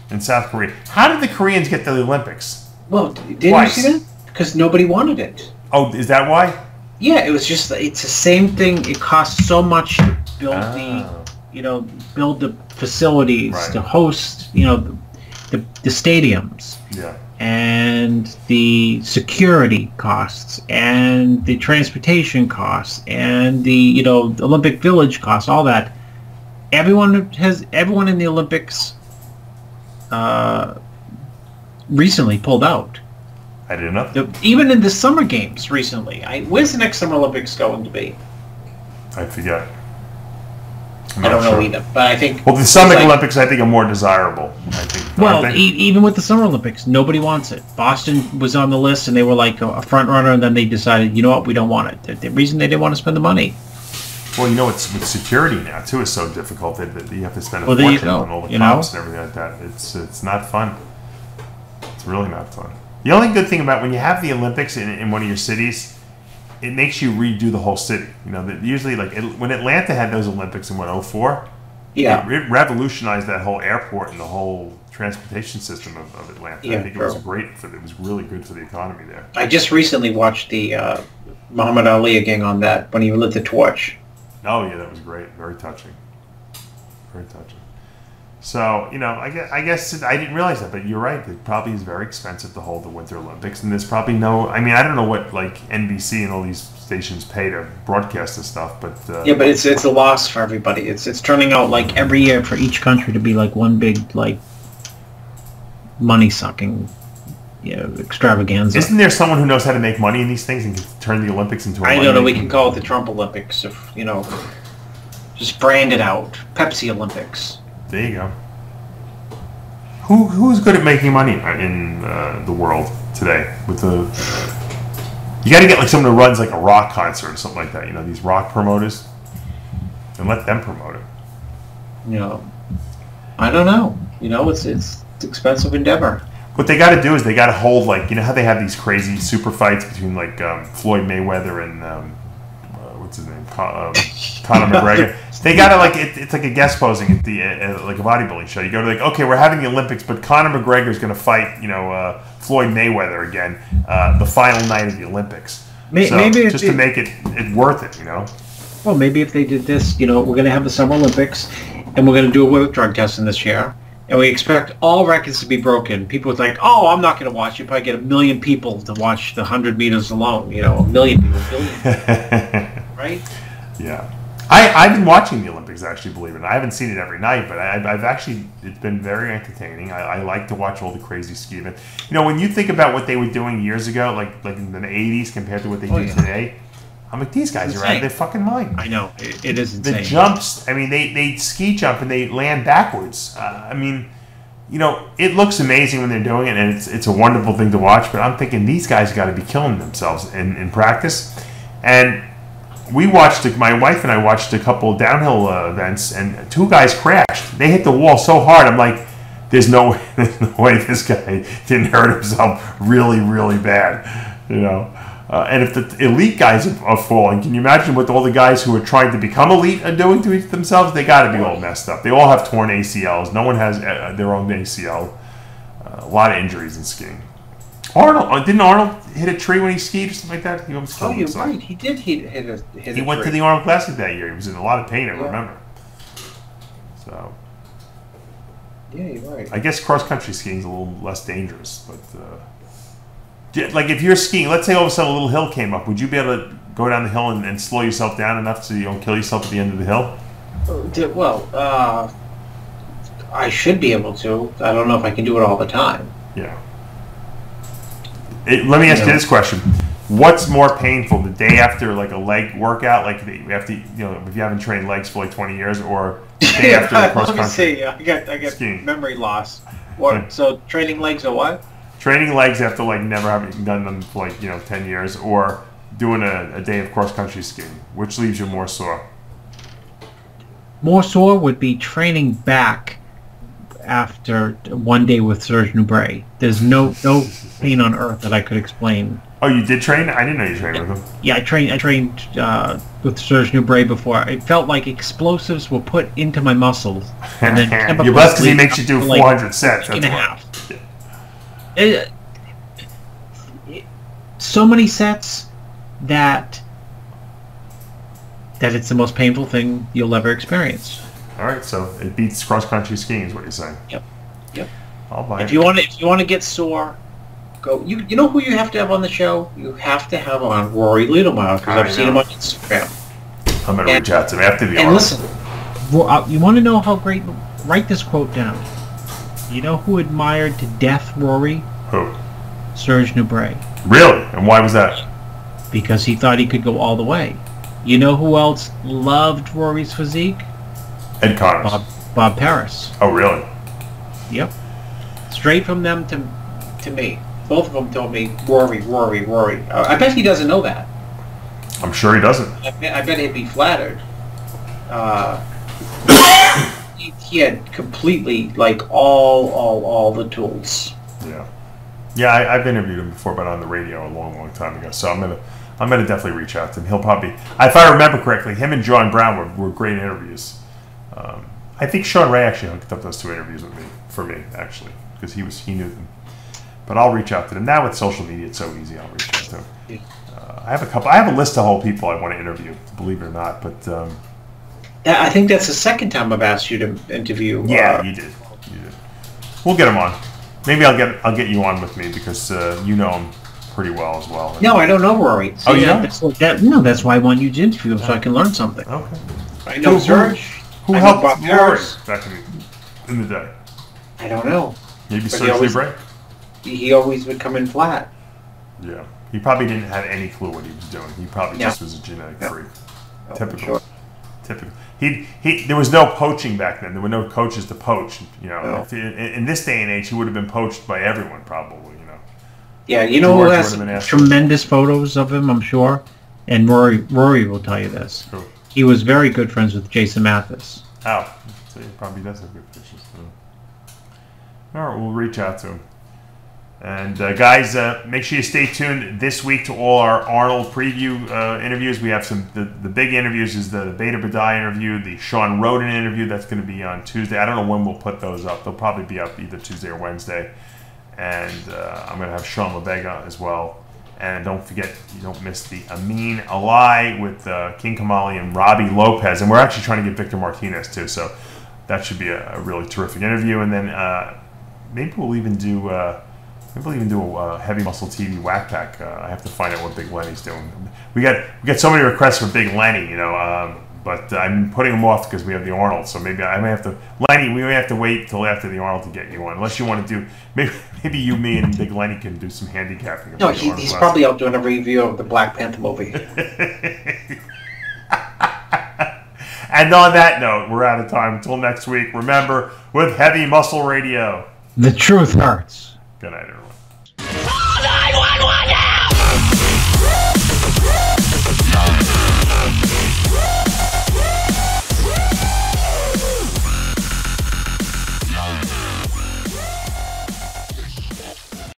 in South Korea? How did the Koreans get to the Olympics? Well, didn't Twice. you see that? Because nobody wanted it. Oh, is that why? Yeah, it was just it's the same thing. It costs so much to build Oh. the, ah. you know, build the facilities Right. to host, you know, the, the, the stadiums Yeah. And the security costs and the transportation costs and the you know Olympic Village costs, all that. Everyone has everyone in the Olympics uh, recently pulled out. I didn't know. The, even in the summer games recently. I, where's the next Summer Olympics going to be? I forget. I'm don't not know sure. either. But I think Well, the Summer like- Olympics, I think, are more desirable. I think. Well, aren't e- even with the Summer Olympics, nobody wants it. Boston was on the list, and they were like a, a front runner, and then they decided, you know what, we don't want it. The, the reason they didn't want to spend the money. well, you know, it's with security now too is so difficult that, that you have to spend a Well, there you fortune on all the you know? cops and everything like that. It's it's not fun. It's really not fun. The only good thing about when you have the Olympics in, in one of your cities, it makes you redo the whole city. You know, that usually like it, when Atlanta had those Olympics in what 04, Yeah. it, it revolutionized that whole airport and the whole transportation system of, of Atlanta. Yeah, I think it was great for it was really good for the economy there. I just recently watched the uh, Muhammad Ali again on that when he lit the torch. Oh yeah, that was great. Very touching. Very touching. So you know, I guess, I guess it, I didn't realize that, but you're right. It probably is very expensive to hold the Winter Olympics, and there's probably no. I mean, I don't know what like NBC and all these stations pay to broadcast this stuff, but uh, Yeah, but it's it's a loss for everybody. It's it's turning out like every year for each country to be like one big like money sucking, you know, extravaganza. isn't there someone who knows how to make money in these things and can turn the Olympics into? a I don't know. We can call it the Trump Olympics, if you know, just brand it out. Pepsi Olympics. There you go. Who who's good at making money in uh, the world today? With the you got to get like someone who runs like a rock concert or something like that. You know these rock promoters, and let them promote it. You know, I don't know. You know, it's it's, it's expensive endeavor. What they got to do is they got to hold like you know how they have these crazy super fights between like um, Floyd Mayweather and um, uh, what's his name Con- um, Conor McGregor. They got to like it, it's like a guest posing at the uh, like a bodybuilding show. You go to like okay we're having the Olympics, but Conor McGregor is going to fight you know uh, Floyd Mayweather again uh, the final night of the Olympics. May- so, maybe just to it- make it it worth it, you know. Well, maybe if they did this, you know, we're going to have the Summer Olympics, and we're going to do away with drug testing this year, and we expect all records to be broken. People would like, oh, I'm not going to watch. You probably get a million people to watch the hundred meters alone. You know, a million people, billion, right? Yeah. I, I've been watching the Olympics, actually, believe it. I haven't seen it every night, but I, I've actually, it's been very entertaining. I, I like to watch all the crazy ski events. You know, when you think about what they were doing years ago, like like in the 80s compared to what they Oh, do yeah. today, I'm like, these guys are out of Insane. their fucking mind. I know it, it is the jumps, I mean, they, they ski jump and they land backwards. Uh, I mean, you know, it looks amazing when they're doing it, and it's, it's a wonderful thing to watch, but I'm thinking these guys got to be killing themselves in, in practice. And we watched, my wife and I watched a couple downhill uh, events, and two guys crashed. They hit the wall so hard, I'm like, there's no, way, this guy didn't hurt himself really, really bad, you know. Uh, and if the elite guys are, are falling, can you imagine what all the guys who are trying to become elite are doing to themselves? They got to be all messed up. They all have torn ACLs. No one has uh, their own ACL. Uh, a lot of injuries in skiing. Arnold uh, didn't Arnold hit a tree when he skied or something like that? He almost Oh, killed you're himself. right. He did hit, hit a hit He a went to the Arnold Classic that year. He was in a lot of pain. I Yeah. remember. So Yeah, you're right. I guess cross country skiing is a little less dangerous, but uh, like if you're skiing, let's say all of a sudden a little hill came up, would you be able to go down the hill and, and slow yourself down enough so you don't kill yourself at the end of the hill? Uh, Well, uh, I should be able to. I don't know if I can do it all the time. Yeah. It, let me ask you Yeah. this question: What's more painful, the day after like a leg workout, like the, after you know if you haven't trained legs for like twenty years, or the day after the cross Let me country? see. I got I got Skiing. memory loss. What? So training legs or what? Training legs after like never having done them for like you know ten years, or doing a, a day of cross country skiing, which leaves you more sore? More sore would be training back after one day with Serge Nubret. There's no no pain on earth that I could explain. Oh, you did train? I didn't know you trained with him. Yeah, I trained. I trained uh, with Serge Nubret before. It felt like explosives were put into my muscles, and then You're blessed because he makes you do 400 like sets. That's and a half. It- it- so many sets that that it's the most painful thing you'll ever experience. All right, so it beats cross country skiing, is what you're saying. Yep. Yep. I'll buy If it. you want to, if you want to get sore, go. You you know who you have to have on the show? You have to have on Rory Leidelmeyer because I've seen him on Instagram. I'm gonna reach out to him after the And article. listen, uh, you want to know how great? Write this quote down. You know who admired to death Rory? Who? Serge Nubret. Really? And why was that? because he thought he could go all the way. You know who else loved Rory's physique? Ed Connors. Bob Bob Paris. Oh, really? Yep. Straight from them to to me. Both of them told me Rory, Rory, Rory. Uh, I bet he doesn't know that. I'm sure he doesn't. I bet, I bet he'd be flattered. Uh, he, he had completely like all all all the tools. Yeah. Yeah, I, I've interviewed him before, but on the radio a long, long time ago. So I'm gonna, I'm gonna definitely reach out to him. He'll probably, if I remember correctly, him and John Brown were, were great interviews. Um, I think Shawn Ray actually hooked up those two interviews with me for me actually because he was he knew them. But I'll reach out to them now with social media. It's so easy. I'll reach out to them. Yeah. Uh, I have a couple. I have a list of whole people I want to interview. Believe it or not, but um, I think that's the second time I've asked you to interview. Yeah, uh, you did. You did. We'll get him on. Maybe I'll get I'll get you on with me because uh, you know him pretty well as well. No, I don't know Rory. Oh, you that- don't? That's, that, no, that's why I want you to interview him so I can learn something. Okay. I know Who- who- I helped Bob Rory back in the, in the day? I don't know. Maybe he Serge always- Libre? He, he always would come in flat. Yeah. He probably didn't have any clue what he was doing. He probably just was a genetic freak. Oh, Typical. sure. Typical. He, he, there was no poaching back then. There were no coaches to poach. You know, No. if, in, in this day and age, he would have been poached by everyone probably. You know. Yeah, you know who George has would have tremendous photos of him, I'm sure. And Rory Rory will tell you this. Who? He was very good friends with Jason Mathas. Oh, so he probably does have good pictures. So. All right, we'll reach out to him. And uh, guys, uh, make sure you stay tuned this week to all our Arnold preview uh, interviews. We have some the, the big interviews is the Bader Boodai interview, the Shawn Rhoden interview that's going to be on Tuesday. I don't know when we'll put those up. They'll probably be up either Tuesday or Wednesday. And uh, I'm going to have Sean LaVega as well. And don't forget, you don't miss the Amin Alai with uh, King Kamali and Robbie Lopez. And we're actually trying to get Victor Martinez too. So that should be a, a really terrific interview. And then uh, maybe we'll even do. Uh, Maybe we'll even do a uh, heavy muscle TV whack pack. Uh, I have to find out what Big Lenny's doing. We got we got so many requests for Big Lenny, you know, um, but I'm putting them off because we have the Arnold. So maybe I may have to Lenny. We may have to wait till after the Arnold to get you on, unless you want to do maybe maybe you, me, and Big Lenny can do some handicapping. No, he, he's probably out doing a review of the Black Panther movie. And on that note, we're out of time. Until next week, remember with Heavy Muscle Radio. The truth hurts. Good night, everyone.